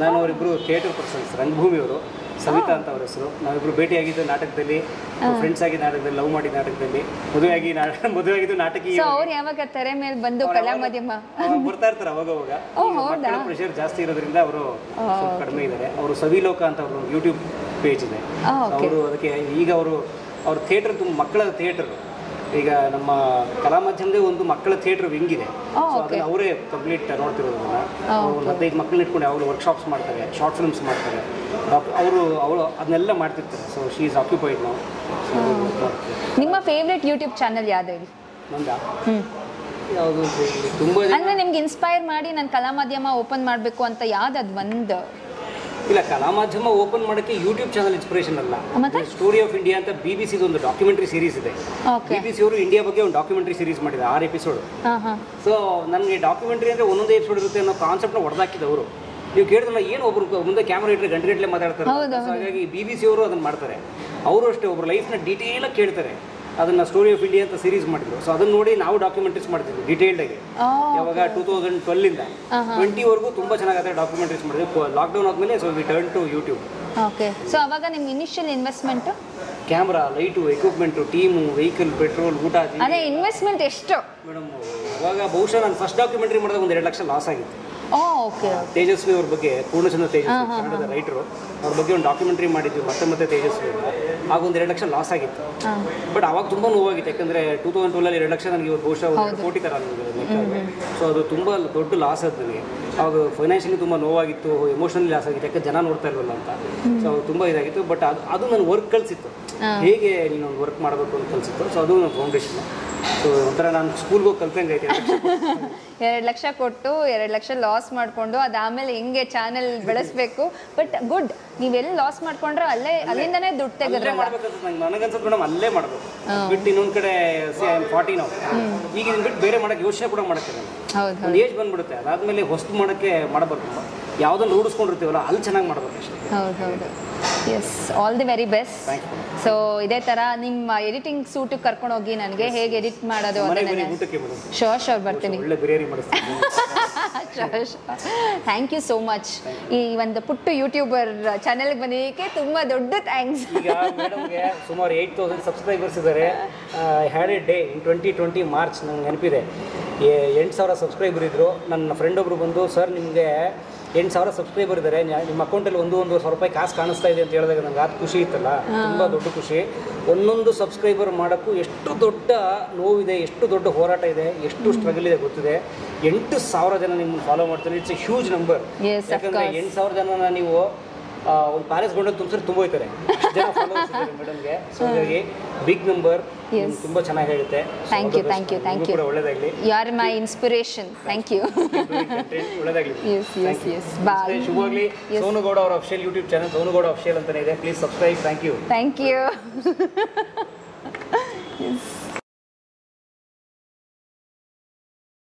ನಾನು ಅವರಿಬ್ಬರು ಥಿಯೇಟರ್ ಪರ್ಸನ್ಸ್ ರಂಗಭೂಮಿಯವರು ಸವಿತಾ ಅಂತ ಅವ್ರ ಹೆಸರು. ನಾವಿಬ್ರು ಭೇಟಿಯಾಗಿದ್ದು ನಾಟಕದಲ್ಲಿ ಫ್ರೆಂಡ್ಸ್ ಆಗಿ ನಾಟಕದಲ್ಲಿ ಲವ್ ಮಾಡಿ ನಾಟಕದಲ್ಲಿ ಮದುವೆಯಾಗಿ ನಾಟಕ ಮದುವೆಯಾಗಿದ್ದು ನಾಟಕೀಯ ಅವ್ರು ಯಾವಾಗ ತೆರೆ ಮೇಲೆ ಬಂದು ಬರ್ತಾ ಇರ್ತಾರೆ ಅವಾಗ ಅವಾಗ? ಪ್ರೆಷರ್ ಜಾಸ್ತಿ ಇರೋದ್ರಿಂದ ಅವರು ಕಡಿಮೆ ಇದ್ದಾರೆ. ಅವರು ಸವಿಲೋಕ ಅಂತ ಅವರು ಯೂಟ್ಯೂಬ್ ಪೇಜ್ ಇದೆ. ಅವರು ಅದಕ್ಕೆ ಈಗ ಅವರು ಅವ್ರ ಥಿಯೇಟರ್ ತುಂಬ ಮಕ್ಕಳ ಥಿಯೇಟರ್ ಈಗ ನಮ್ಮ ಕಲಾ ಮಾಧ್ಯಮದೇ ಒಂದು ಮಕ್ಕಳ ಥಿಯೇಟರ್ ವಿಂಗ್ ಇದೆ ಅವರೇ ಕಂಪ್ಲೀಟ್ ನೋಡ್ತಿರೋದನ್ನ ಒಂದು ಹದಿನೈದು ಮಕ್ಕಳನ್ನ ಇಟ್ಕೊಂಡು ಯಾವಾಗಲೂ ವರ್ಕ್ಶಾಪ್ಸ್ ಮಾಡ್ತಾರೆ ಶಾರ್ಟ್ ಫಿಲ್ಮ್ಸ್ ಮಾಡ್ತಾರೆ. ಅವರು ಅವಳು ಅದನ್ನೆಲ್ಲ ಮಾಡ್ತಿರ್ತಾರೆ. ಸೊ ಶಿ ಈಸ್ ಆಕ್ಯುಪೈಡ್ ನಾವು ನಿಮ್ಮ ಫೇವ್ರೆಟ್ ಯೂಟ್ಯೂಬ್ ಚಾನಲ್ ಯಾವ್ದು ಹೇಳಿ? ನಂದ? ಯಾವುದು ತುಂಬ ಅಂದ್ರೆ ನಿಮ್ಗೆ ಇನ್ಸ್ಪೈರ್ ಮಾಡಿ ನಾನು ಕಲಾ ಮಾಧ್ಯಮ ಓಪನ್ ಮಾಡಬೇಕು ಅಂತ ಯಾವ್ದು ಒಂದು ಇಲ್ಲ ಕಲಾ ಮಾಧ್ಯಮ ಓಪನ್ ಮಾಡಕ್ಕೆ ಯೂಟ್ಯೂಬ್ ಚಾನಲ್ ಇನ್ಸ್ಪಿರೇಷನ್ ಅಲ್ಲ. ಸ್ಟೋರಿ ಆಫ್ ಇಂಡಿಯಾ ಅಂತ ಬಿಬಿಸಿ ಬಿ ಸಿದು ಒಂದು ಡಾಕ್ಯುಮೆಂಟ್ರಿ ಸೀರೀಸ್ ಇದೆ. ಬಿಬಿಸಿ ಬಿ ಬಿ ಸಿ ಅವರು ಇಂಡಿಯಾ ಬಗ್ಗೆ ಒಂದು ಡಾಕ್ಯುಮೆಂಟ್ರಿ ಸೀರೀಸ್ ಮಾಡಿದೆ ಆರು ಎಪಿಸೋಡ್ ಸೊ ನನಗೆ ಡಾಕ್ಯುಮೆಂಟ್ರಿ ಅಂದ್ರೆ ಒಂದೊಂದು ಎಪಿಸೋಡ್ ಇರುತ್ತೆ ಅನ್ನೋ ಕಾನ್ಸೆಪ್ಟ್ನ ಅವರು. ನೀವು ಕೇಳಿದ್ರಲ್ಲ ಏನು ಒಬ್ರು ಮುಂದೆ ಕ್ಯಾಮರಾ ಇಟ್ಟರೆ ಗಂಟೆ ಗಂಟಲೆ ಮಾತಾಡ್ತಾರೆ ಹಾಗಾಗಿ ಬಿ ಬಿ ಸಿ ಅವರು ಅದನ್ನ ಮಾಡ್ತಾರೆ. ಅವರು ಅಷ್ಟೇ ಒಬ್ರು ಲೈಫ್ನ ಡೀಟೇಲಾಗಿ ಕೇಳ್ತಾರೆ. ಅದನ್ನು ಸ್ಟೋರಿ ಆಫ್ ಇಂಡಿಯಾ ಅಂತ ಸೀರೀಸ್ ಮಾಡಿದ್ರು. ಸೊ ಅದನ್ನ ನೋಡಿ ನಾವು ಡಾಕ್ಯುಮೆಂಟ್ರೀಸ್ ಮಾಡ್ತಿದ್ವಿ ಡಿಟೇಲ್ಡ್ ಆಗಿ. ಯಾವಾಗ ಟೂ ತೌಸಂಡ್ ಟ್ವೆಲ್ಲಿಂದ ಟ್ವೆಂಟಿವರೆಗೂ ತುಂಬ ಚೆನ್ನಾಗಿದೆ ಡಾಕ್ಯುಮೆಂಟ್ರೀಸ್ ಮಾಡಿದ್ವಿ. ಲಾಕ್ಡೌನ್ ಆದ್ಮೇಲೆ so we turn to YouTube okay so ಅವಾಗ ನಿಮ್ಮ initial investment camera light equipment team vehicle petrol ಊಟ ಅದೇ ಇನ್ವೆಸ್ಟ್ಮೆಂಟ್ ಎಷ್ಟು? ಮೇಡಮ್ ಅವಾಗ ಬಹುಶಃ ನಾನು ಫಸ್ಟ್ ಡಾಕ್ಯುಮೆಂಟ್ರಿ ಮಾಡಿದಾಗ ಒಂದು ಎರಡು ಲಕ್ಷ ಲಾಸ್ ಆಗಿತ್ತು. ಓಕೆ ತೇಜಸ್ವಿ ಅವ್ರ ಬಗ್ಗೆ ಪೂರ್ಣಚಂದ್ರ ತೇಜಸ್ವಿ ಕನ್ನಡದ ರೈಟರು ಅವ್ರ ಬಗ್ಗೆ ಒಂದು ಡಾಕ್ಯುಮೆಂಟ್ರಿ ಮಾಡಿದ್ವಿ ಮತ್ತೆ ಮತ್ತೆ ತೇಜಸ್ವಿ ಆಗ ಒಂದು ಎರಡು ಲಕ್ಷ ಲಾಸ್ ಆಗಿತ್ತು. ಬಟ್ ಅವಾಗ ತುಂಬ ನೋವಾಗಿತ್ತು ಯಾಕಂದರೆ ಟೂ ತೌಸಂಡ್ ಟ್ವೆಲ್ಲಲ್ಲಿ ಎರಡು ಲಕ್ಷ ನನಗೆ ಇವತ್ತು ಬಹುಶಃ ಒಂದು ಕೋಟಿ ಥರ ಸೊ ಅದು. ತುಂಬ ದೊಡ್ಡ ಲಾಸ್ ಆಯ್ತು ನನಗೆ. ಅವಾಗ ಫೈನಾನ್ಷಿಯಲಿ ತುಂಬ ನೋವಾಗಿತ್ತು ಎಮೋಷನಲಿ ಲಾಸ್ ಆಗಿತ್ತು. ಯಾಕೆ ಜನ ನೋಡ್ತಾ ಇಲ್ವಲ್ಲ ಅಂತ. ಸೊ ತುಂಬಾ ತುಂಬ ಇದಾಗಿತ್ತು. ಬಟ್ ಅದು ಅದು ನನ್ನ ವರ್ಕ್ ಕಲಿಸಿತ್ತು ಹೇಗೆ ನೀನು ವರ್ಕ್ ಮಾಡಬೇಕು ಅಂತ ಅನ್ಸುತ್ತೆ ಸೊ ಅದು ಫೌಂಡೇಶನ್ ಸೊ ಒಂಥರ ನಾನು ಸ್ಕೂಲ್ಗೆ ಹೋಗಿ ಕಲ್ತಂಗೆ ಐತೆ ಎರಡು ಲಕ್ಷ ಕೊಟ್ಟು. ಎರಡು ಲಕ್ಷ ಲಾಸ್ ಮಾಡಿಕೊಂಡು ಅದಾದಮೇಲೆ ಹೆಂಗೆ ಚಾನೆಲ್ ಬೆಳೆಸ್ಬೇಕು. ಬಟ್ ಗುಡ್ ನೀವೆಲ್ಲಿ ಲಾಸ್ ಮಾಡ್ಕೊಂಡ್ರೆ ಅಲ್ಲೇ ಅಲ್ಲಿಂದನೇ ದುಡ್ಡು ತೆಗೆದ್ರೆ ನನಗನ್ಸುತ್ತೆ ಮೇಡಮ್ ಅಲ್ಲೇ ಮಾಡಬೇಕು. ಬಿಟ್ಟು ಇನ್ನೊಂದು ಕಡೆ ಫಾರ್ಟಿ ನಾವು. ಈಗ ಬಿಟ್ಟು ಬೇರೆ ಮಾಡೋಕ್ಕೆ ಯೋಚನೆ ಕೂಡ ಮಾಡೋಕ್ಕೆ ಹೌದು ಏಜ್ ಬಂದ್ಬಿಡುತ್ತೆ. ಅದಾದ್ಮೇಲೆ ಹೊಸ್ತು ಮಾಡೋಕ್ಕೆ ಮಾಡಬಾರ್ದು. ಯಾವುದನ್ನು ರೂಢಿಸ್ಕೊಂಡಿರ್ತೀವಲ್ಲ ಅಲ್ಲಿ ಚೆನ್ನಾಗಿ ಮಾಡಬೇಕು ಹೌದು ಹೌದು yes all the very best. So ಇದೇ ತರ ನಿಮ್ಮ ಎಡಿಟಿಂಗ್ ಸೂಟಿಗೆ ಕರ್ಕೊಂಡು ಹೋಗಿ ನನಗೆ ಹೇಗೆ ಎಡಿಟ್ ಮಾಡೋದು ಶೋ ಶೋರ್ ಶೋರ್ ಬರ್ತೀನಿ. ಥ್ಯಾಂಕ್ ಯು ಸೋ ಮಚ್ ಈ ಒಂದು ಪುಟ್ಟು ಯೂಟ್ಯೂಬರ್ ಚಾನೆಲ್ ಬಂದಿದ್ದಕ್ಕೆ ತುಂಬಾ ದೊಡ್ಡ ಥ್ಯಾಂಕ್ಸ್ ಸುಮಾರು ಏಯ್ಟ್ ತೌಸಂಡ್ ಸಬ್ಸ್ಕ್ರೈಬರ್ಸ್ ಇದ್ದಾರೆ. Had a day in twenty twenty March ನಂಗೆ ನೆನಪಿದೆ. ಎಂಟು ಸಾವಿರ ಸಬ್ಸ್ಕ್ರೈಬರ್ ಇದ್ದರು ನನ್ನ ಫ್ರೆಂಡ್ ಒಬ್ರು ಬಂದು ಸರ್ ನಿಮಗೆ ಎಂಟು ಸಾವಿರ ಸಬ್ಸ್ಕ್ರೈಬರ್ ಇದ್ದಾರೆ ನಿಮ್ಮ ಅಕೌಂಟಲ್ಲಿ ಒಂದು ಒಂದು ಸಾವಿರ ರೂಪಾಯಿ ಕಾಸು ಕಾಣಿಸ್ತಾ ಇದೆ ಅಂತ ಹೇಳಿದಾಗ ನಂಗೆ ಅದು ಖುಷಿ ಇತ್ತಲ್ಲ? ತುಂಬ ದೊಡ್ಡ ಖುಷಿ. ಒಂದೊಂದು ಸಬ್ಸ್ಕ್ರೈಬರ್ ಮಾಡೋಕ್ಕೂ ಎಷ್ಟು ದೊಡ್ಡ ನೋವಿದೆ ಎಷ್ಟು ದೊಡ್ಡ ಹೋರಾಟ ಇದೆ ಎಷ್ಟು ಸ್ಟ್ರಗಲ್ ಇದೆ ಗೊತ್ತಿದೆ. ಎಂಟು ಸಾವಿರ ಜನ ನಿಮ್ಮನ್ನು ಫಾಲೋ ಮಾಡ್ತಾರೆ. ಇಟ್ಸ್ ಎ ಹ್ಯೂಜ್ ನಂಬರ್ ಯಾಕಂದ್ರೆ. ಎಂಟು ಸಾವಿರ ಜನನ ನೀವು ಒಂದು ಪ್ಯಾಲೇಸ್ ಗೊಂಡಲ್ಲಿ ತುಂಬಿಸಿದ್ರೆ ತುಂಬ ಹೋಯ್ತಾರೆ ಜನ ಮೇಡಮ್ಗೆ. ಸೊ ಹಾಗಾಗಿ ಬಿಗ್ ನಂಬರ್ ತುಂಬಾ ಚೆನ್ನಾಗಿ ಹೇಳುತ್ತೆ. Thank you thank you thank you ಒಳ್ಳೇದಾಗಲಿ. You are my inspiration thank you ಒಳ್ಳೇದಾಗಲಿ ಎಸ್ ಎಸ್ ಎಸ್ ಬಾಯ್ ಶುಭವಾಗಲಿ. ಸೋನುಗೌಡ ಅವರ official YouTube channel Sonu Gowda official ಅಂತಾನೆ ಇದೆ. Please subscribe thank you thank you